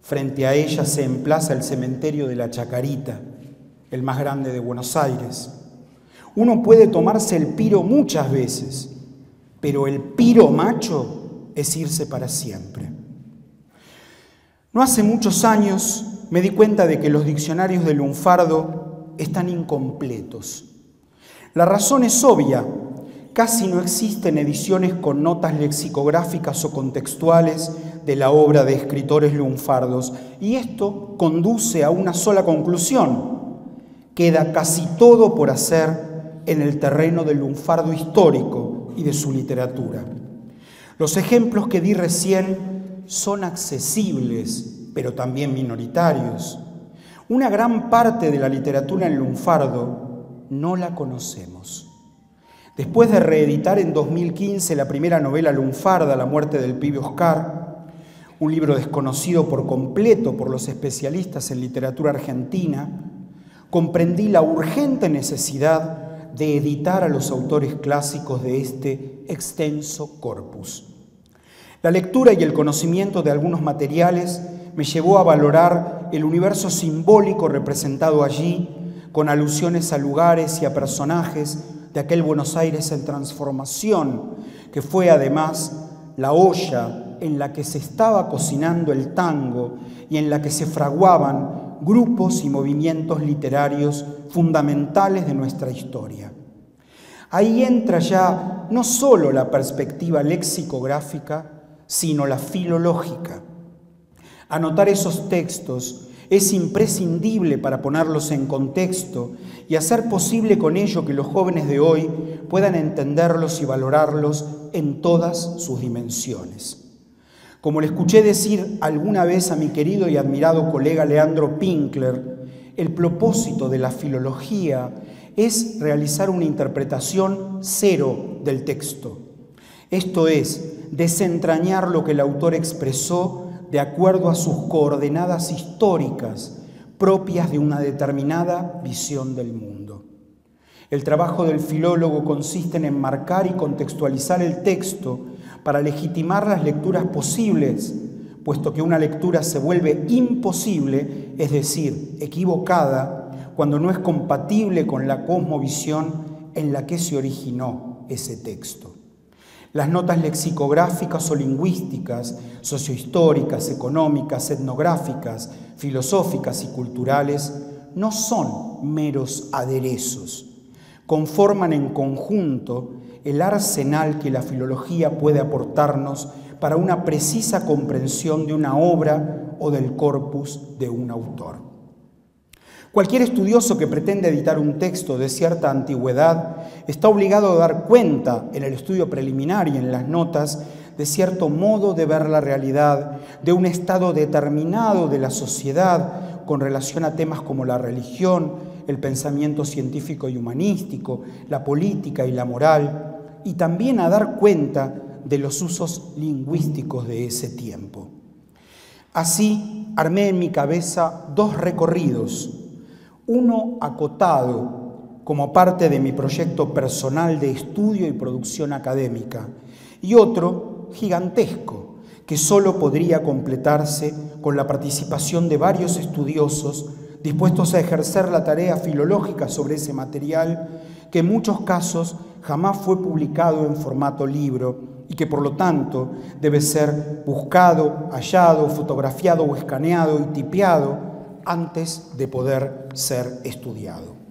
Frente a ella se emplaza el cementerio de la Chacarita, el más grande de Buenos Aires. Uno puede tomarse el piro muchas veces, pero el piro macho es irse para siempre. No hace muchos años me di cuenta de que los diccionarios de lunfardo están incompletos. La razón es obvia. Casi no existen ediciones con notas lexicográficas o contextuales de la obra de escritores lunfardos y esto conduce a una sola conclusión. Queda casi todo por hacer en el terreno del lunfardo histórico y de su literatura. Los ejemplos que di recién son accesibles, pero también minoritarios. Una gran parte de la literatura en lunfardo no la conocemos. Después de reeditar en 2015 la primera novela lunfarda, La muerte del pibe Oscar, un libro desconocido por completo por los especialistas en literatura argentina, comprendí la urgente necesidad de editar a los autores clásicos de este extenso corpus. La lectura y el conocimiento de algunos materiales me llevó a valorar el universo simbólico representado allí, con alusiones a lugares y a personajes de aquel Buenos Aires en transformación, que fue además la olla en la que se estaba cocinando el tango y en la que se fraguaban grupos y movimientos literarios fundamentales de nuestra historia. Ahí entra ya no solo la perspectiva lexicográfica, sino la filológica. Anotar esos textos es imprescindible para ponerlos en contexto y hacer posible con ello que los jóvenes de hoy puedan entenderlos y valorarlos en todas sus dimensiones. Como le escuché decir alguna vez a mi querido y admirado colega Leandro Pinkler, el propósito de la filología es realizar una interpretación cero del texto. Esto es, desentrañar lo que el autor expresó de acuerdo a sus coordenadas históricas propias de una determinada visión del mundo. El trabajo del filólogo consiste en enmarcar y contextualizar el texto para legitimar las lecturas posibles, puesto que una lectura se vuelve imposible, es decir, equivocada, cuando no es compatible con la cosmovisión en la que se originó ese texto. Las notas lexicográficas o lingüísticas, sociohistóricas, económicas, etnográficas, filosóficas y culturales no son meros aderezos, conforman en conjunto el arsenal que la filología puede aportarnos para una precisa comprensión de una obra o del corpus de un autor. Cualquier estudioso que pretende editar un texto de cierta antigüedad está obligado a dar cuenta en el estudio preliminar y en las notas de cierto modo de ver la realidad, de un estado determinado de la sociedad con relación a temas como la religión, el pensamiento científico y humanístico, la política y la moral, y también a dar cuenta de los usos lingüísticos de ese tiempo. Así armé en mi cabeza dos recorridos, uno acotado como parte de mi proyecto personal de estudio y producción académica, y otro gigantesco, que solo podría completarse con la participación de varios estudiosos dispuestos a ejercer la tarea filológica sobre ese material que en muchos casos jamás fue publicado en formato libro y que por lo tanto debe ser buscado, hallado, fotografiado o escaneado y tipeado antes de poder ser estudiado.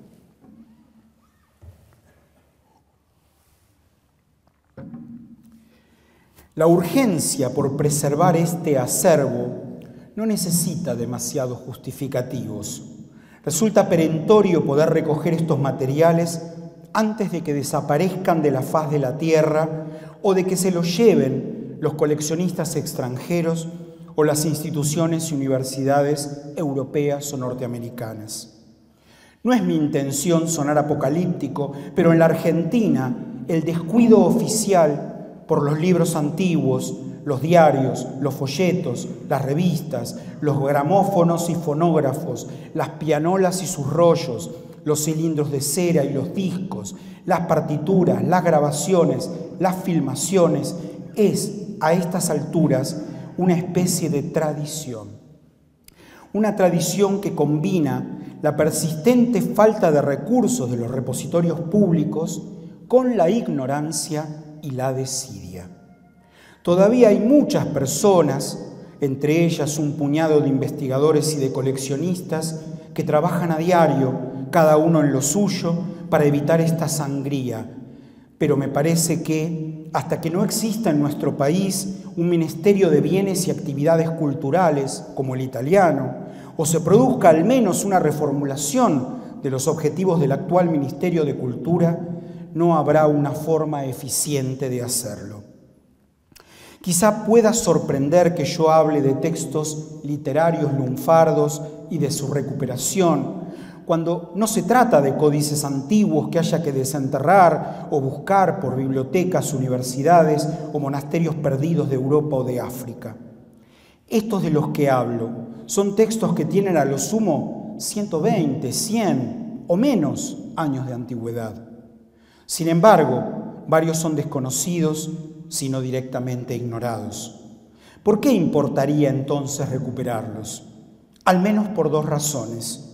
La urgencia por preservar este acervo no necesita demasiados justificativos. Resulta perentorio poder recoger estos materiales antes de que desaparezcan de la faz de la tierra o de que se los lleven los coleccionistas extranjeros o las instituciones y universidades europeas o norteamericanas. No es mi intención sonar apocalíptico, pero en la Argentina el descuido oficial por los libros antiguos, los diarios, los folletos, las revistas, los gramófonos y fonógrafos, las pianolas y sus rollos, los cilindros de cera y los discos, las partituras, las grabaciones, las filmaciones, es a estas alturas una especie de tradición. Una tradición que combina la persistente falta de recursos de los repositorios públicos con la ignorancia y la desidia. Todavía hay muchas personas, entre ellas un puñado de investigadores y de coleccionistas, que trabajan a diario, cada uno en lo suyo, para evitar esta sangría. Pero me parece que hasta que no exista en nuestro país un Ministerio de Bienes y Actividades Culturales como el italiano, o se produzca al menos una reformulación de los objetivos del actual Ministerio de Cultura, no habrá una forma eficiente de hacerlo. Quizá pueda sorprender que yo hable de textos literarios lunfardos y de su recuperación, cuando no se trata de códices antiguos que haya que desenterrar o buscar por bibliotecas, universidades o monasterios perdidos de Europa o de África. Estos de los que hablo son textos que tienen a lo sumo 120, 100 o menos años de antigüedad. Sin embargo, varios son desconocidos sino directamente ignorados. ¿Por qué importaría entonces recuperarlos? Al menos por dos razones.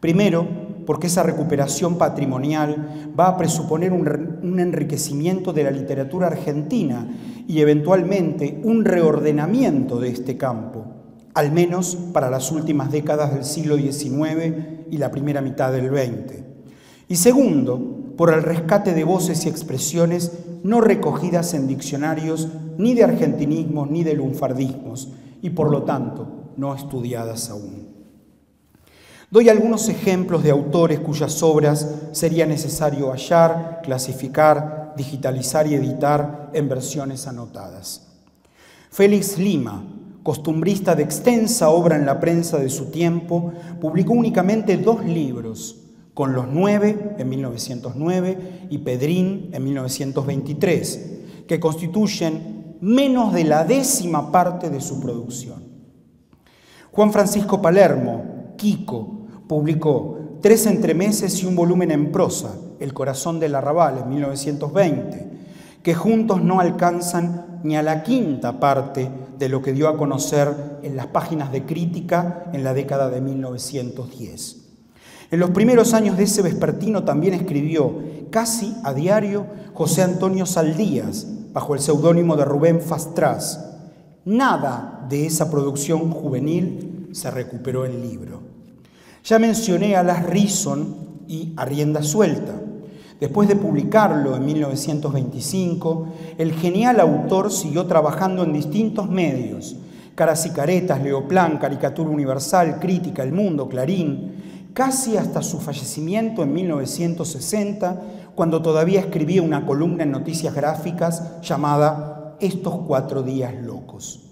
Primero, porque esa recuperación patrimonial va a presuponer un, enriquecimiento de la literatura argentina y eventualmente un reordenamiento de este campo, al menos para las últimas décadas del siglo XIX y la primera mitad del XX. Y segundo, por el rescate de voces y expresiones no recogidas en diccionarios ni de argentinismos ni de lunfardismos y por lo tanto no estudiadas aún. Doy algunos ejemplos de autores cuyas obras sería necesario hallar, clasificar, digitalizar y editar en versiones anotadas. Félix Lima, costumbrista de extensa obra en la prensa de su tiempo, publicó únicamente dos libros, con los nueve en 1909 y Pedrín en 1923, que constituyen menos de la décima parte de su producción. Juan Francisco Palermo, Kiko, publicó tres entremeses y un volumen en prosa, El corazón del arrabal, en 1920, que juntos no alcanzan ni a la quinta parte de lo que dio a conocer en las páginas de crítica en la década de 1910. En los primeros años de ese vespertino también escribió casi a diario José Antonio Saldías, bajo el seudónimo de Rubén Fastras. Nada de esa producción juvenil se recuperó en libro. Ya mencioné a Las Rison y a Rienda Suelta. Después de publicarlo en 1925, el genial autor siguió trabajando en distintos medios, Caras y Caretas, Leoplan, Caricatura Universal, Crítica, El Mundo, Clarín, casi hasta su fallecimiento en 1960, cuando todavía escribía una columna en Noticias Gráficas llamada estos cuatro días locos.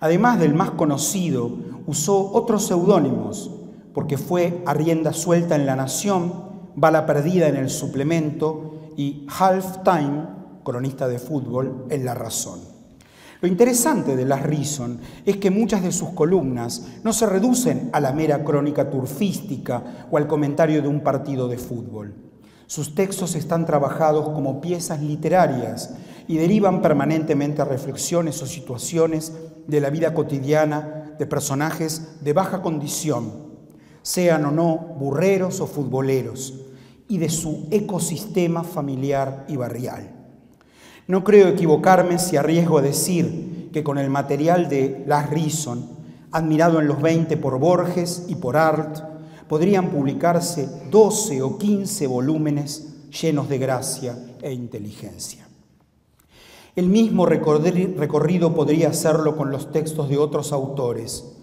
Además del más conocido, usó otros seudónimos, porque fue a rienda suelta en La Nación, Bala Perdida en el suplemento y Half Time, cronista de fútbol, en La Razón. Lo interesante de Las Reason es que muchas de sus columnas no se reducen a la mera crónica turfística o al comentario de un partido de fútbol. Sus textos están trabajados como piezas literarias y derivan permanentemente a reflexiones o situaciones de la vida cotidiana de personajes de baja condición, sean o no burreros o futboleros, y de su ecosistema familiar y barrial. No creo equivocarme si arriesgo a decir que con el material de Las Reason, admirado en los 20 por Borges y por Art, podrían publicarse 12 o 15 volúmenes llenos de gracia e inteligencia. El mismo recorrido podría hacerlo con los textos de otros autores.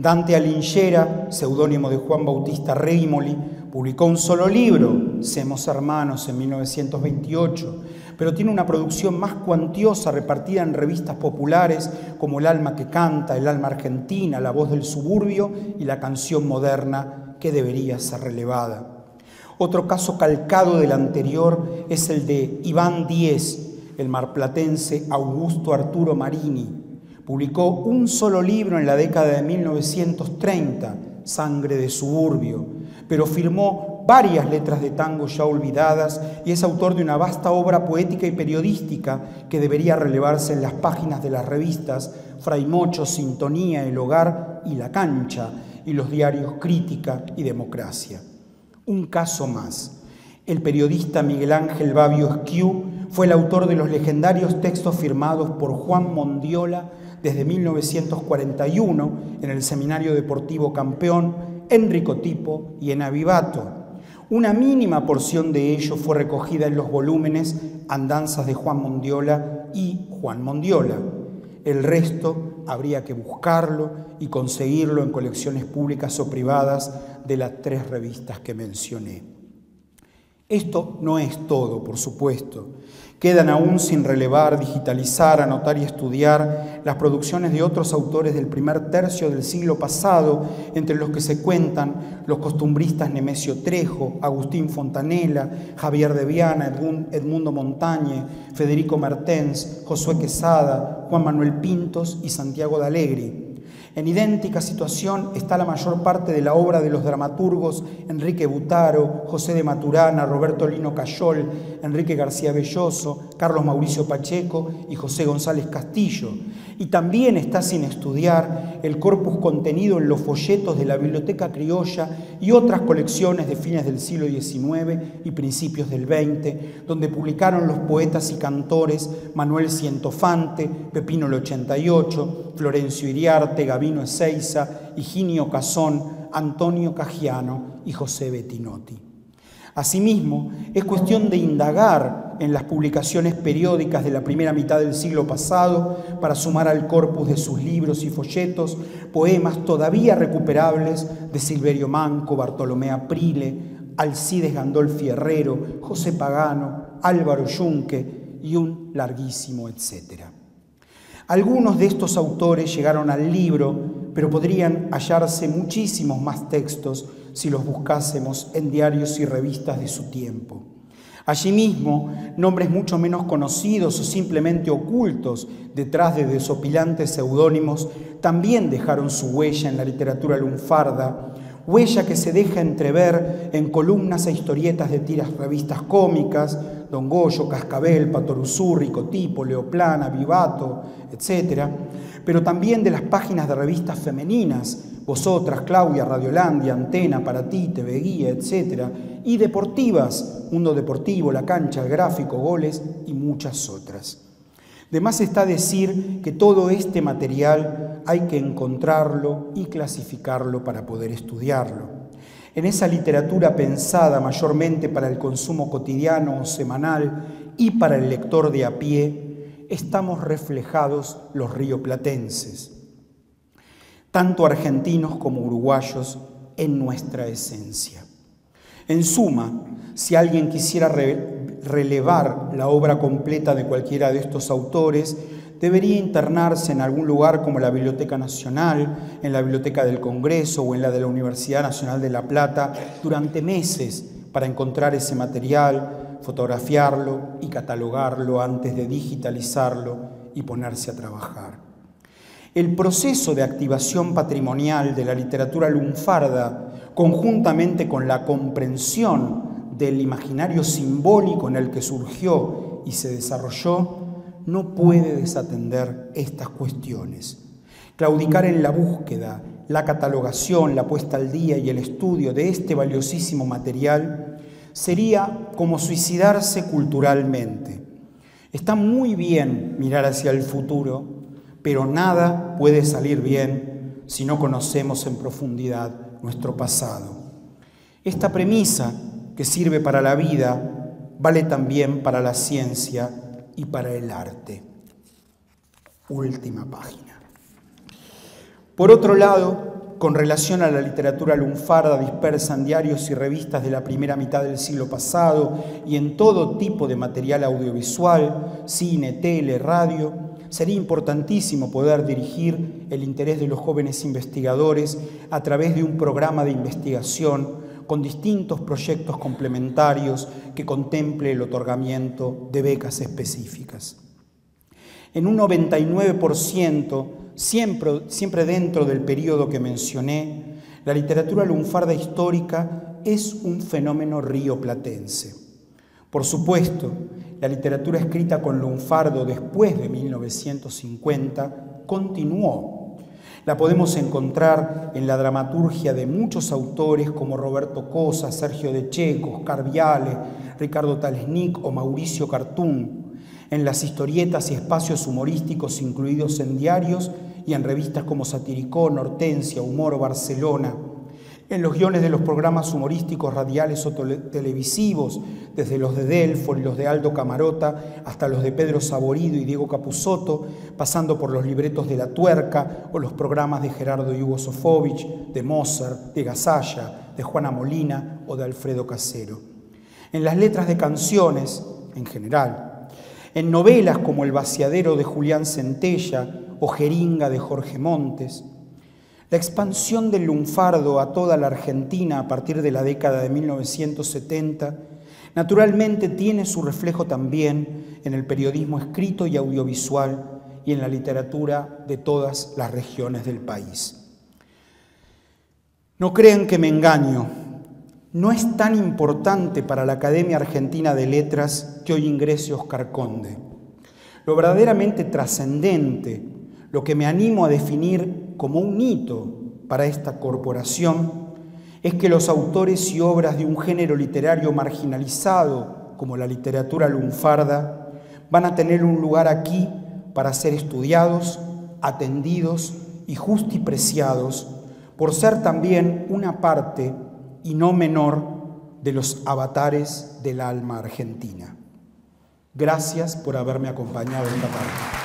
Dante Alinchera, seudónimo de Juan Bautista Reimoli, publicó un solo libro, Semos Hermanos, en 1928, pero tiene una producción más cuantiosa repartida en revistas populares como El alma que canta, El alma argentina, La voz del suburbio y La canción moderna, que debería ser relevada. Otro caso calcado del anterior es el de Iván Díez, el marplatense Augusto Arturo Marini. Publicó un solo libro en la década de 1930, Sangre de Suburbio, pero firmó varias letras de tango ya olvidadas y es autor de una vasta obra poética y periodística que debería relevarse en las páginas de las revistas Fraimocho, Sintonía, El Hogar y La Cancha y los diarios Crítica y Democracia. Un caso más. El periodista Miguel Ángel Babio Esquiu fue el autor de los legendarios textos firmados por Juan Mondiola desde 1941 en el Seminario Deportivo Campeón, Enrico Tipo y en Avivato. Una mínima porción de ello fue recogida en los volúmenes Andanzas de Juan Mondiola y Juan Mondiola. El resto habría que buscarlo y conseguirlo en colecciones públicas o privadas de las tres revistas que mencioné. Esto no es todo, por supuesto. Quedan aún sin relevar, digitalizar, anotar y estudiar las producciones de otros autores del primer tercio del siglo pasado, entre los que se cuentan los costumbristas Nemesio Trejo, Agustín Fontanella, Javier de Viana, Edmundo Montañe, Federico Mertens, Josué Quesada, Juan Manuel Pintos y Santiago de Alegri. En idéntica situación está la mayor parte de la obra de los dramaturgos Enrique Butaro, José de Maturana, Roberto Lino Cayol, Enrique García Belloso, Carlos Mauricio Pacheco y José González Castillo. Y también está sin estudiar el corpus contenido en los folletos de la Biblioteca Criolla y otras colecciones de fines del siglo XIX y principios del XX, donde publicaron los poetas y cantores Manuel Cientofante, Pepino el 88, Florencio Iriarte, Gabino Ezeiza, Higinio Casón, Antonio Cagiano y José Bettinotti. Asimismo, es cuestión de indagar en las publicaciones periódicas de la primera mitad del siglo pasado para sumar al corpus de sus libros y folletos poemas todavía recuperables de Silverio Manco, Bartolomé Aprile, Alcides Gandolfi Herrero, José Pagano, Álvaro Yunque y un larguísimo etcétera. Algunos de estos autores llegaron al libro, pero podrían hallarse muchísimos más textos si los buscásemos en diarios y revistas de su tiempo. Allí mismo, nombres mucho menos conocidos o simplemente ocultos detrás de desopilantes seudónimos también dejaron su huella en la literatura lunfarda, huella que se deja entrever en columnas e historietas de tiras revistas cómicas, Don Goyo, Cascabel, Patoruzurri, Cotipo, Leoplana, Vivato, etc., pero también de las páginas de revistas femeninas, Vosotras, Claudia, Radiolandia, Antena, Para ti, TV Guía, etc., y deportivas, Mundo Deportivo, La Cancha, Gráfico, Goles y muchas otras. De más está decir que todo este material hay que encontrarlo y clasificarlo para poder estudiarlo. En esa literatura pensada mayormente para el consumo cotidiano o semanal y para el lector de a pie, estamos reflejados los rioplatenses, tanto argentinos como uruguayos, en nuestra esencia. En suma, si alguien quisiera relevar la obra completa de cualquiera de estos autores, debería internarse en algún lugar como la Biblioteca Nacional, en la Biblioteca del Congreso o en la de la Universidad Nacional de La Plata durante meses para encontrar ese material, fotografiarlo y catalogarlo antes de digitalizarlo y ponerse a trabajar. El proceso de activación patrimonial de la literatura lunfarda, conjuntamente con la comprensión del imaginario simbólico en el que surgió y se desarrolló, no puede desatender estas cuestiones. Claudicar en la búsqueda, la catalogación, la puesta al día y el estudio de este valiosísimo material sería como suicidarse culturalmente. Está muy bien mirar hacia el futuro, pero nada puede salir bien si no conocemos en profundidad nuestro pasado. Esta premisa que sirve para la vida vale también para la ciencia y para el arte. Última página. Por otro lado, con relación a la literatura lunfarda dispersa en diarios y revistas de la primera mitad del siglo pasado y en todo tipo de material audiovisual, cine, tele, radio, sería importantísimo poder dirigir el interés de los jóvenes investigadores a través de un programa de investigación con distintos proyectos complementarios que contemple el otorgamiento de becas específicas. En un 99%, siempre, siempre dentro del periodo que mencioné, la literatura lunfarda histórica es un fenómeno rioplatense. Por supuesto, la literatura escrita con lunfardo después de 1950 continuó. La podemos encontrar en la dramaturgia de muchos autores como Roberto Cosa, Sergio De Checo, Oscar Viale, Ricardo Talesnik o Mauricio Cartún, en las historietas y espacios humorísticos incluidos en diarios y en revistas como Satiricón, Hortensia, Humor o Barcelona, en los guiones de los programas humorísticos radiales o televisivos, desde los de Delfo y los de Aldo Camarota hasta los de Pedro Saborido y Diego Capusotto, pasando por los libretos de La Tuerca o los programas de Gerardo Hugo Sofovich, de Mozart, de Gasalla, de Juana Molina o de Alfredo Casero. En las letras de canciones, en general, en novelas como El vaciadero de Julián Centella o Jeringa de Jorge Montes, la expansión del lunfardo a toda la Argentina a partir de la década de 1970 naturalmente tiene su reflejo también en el periodismo escrito y audiovisual y en la literatura de todas las regiones del país. No crean que me engaño, no es tan importante para la Academia Argentina de Letras que hoy ingrese Oscar Conde. Lo verdaderamente trascendente, lo que me animo a definir como un hito para esta corporación es que los autores y obras de un género literario marginalizado como la literatura lunfarda van a tener un lugar aquí para ser estudiados, atendidos y justipreciados por ser también una parte y no menor de los avatares del alma argentina. Gracias por haberme acompañado esta tarde.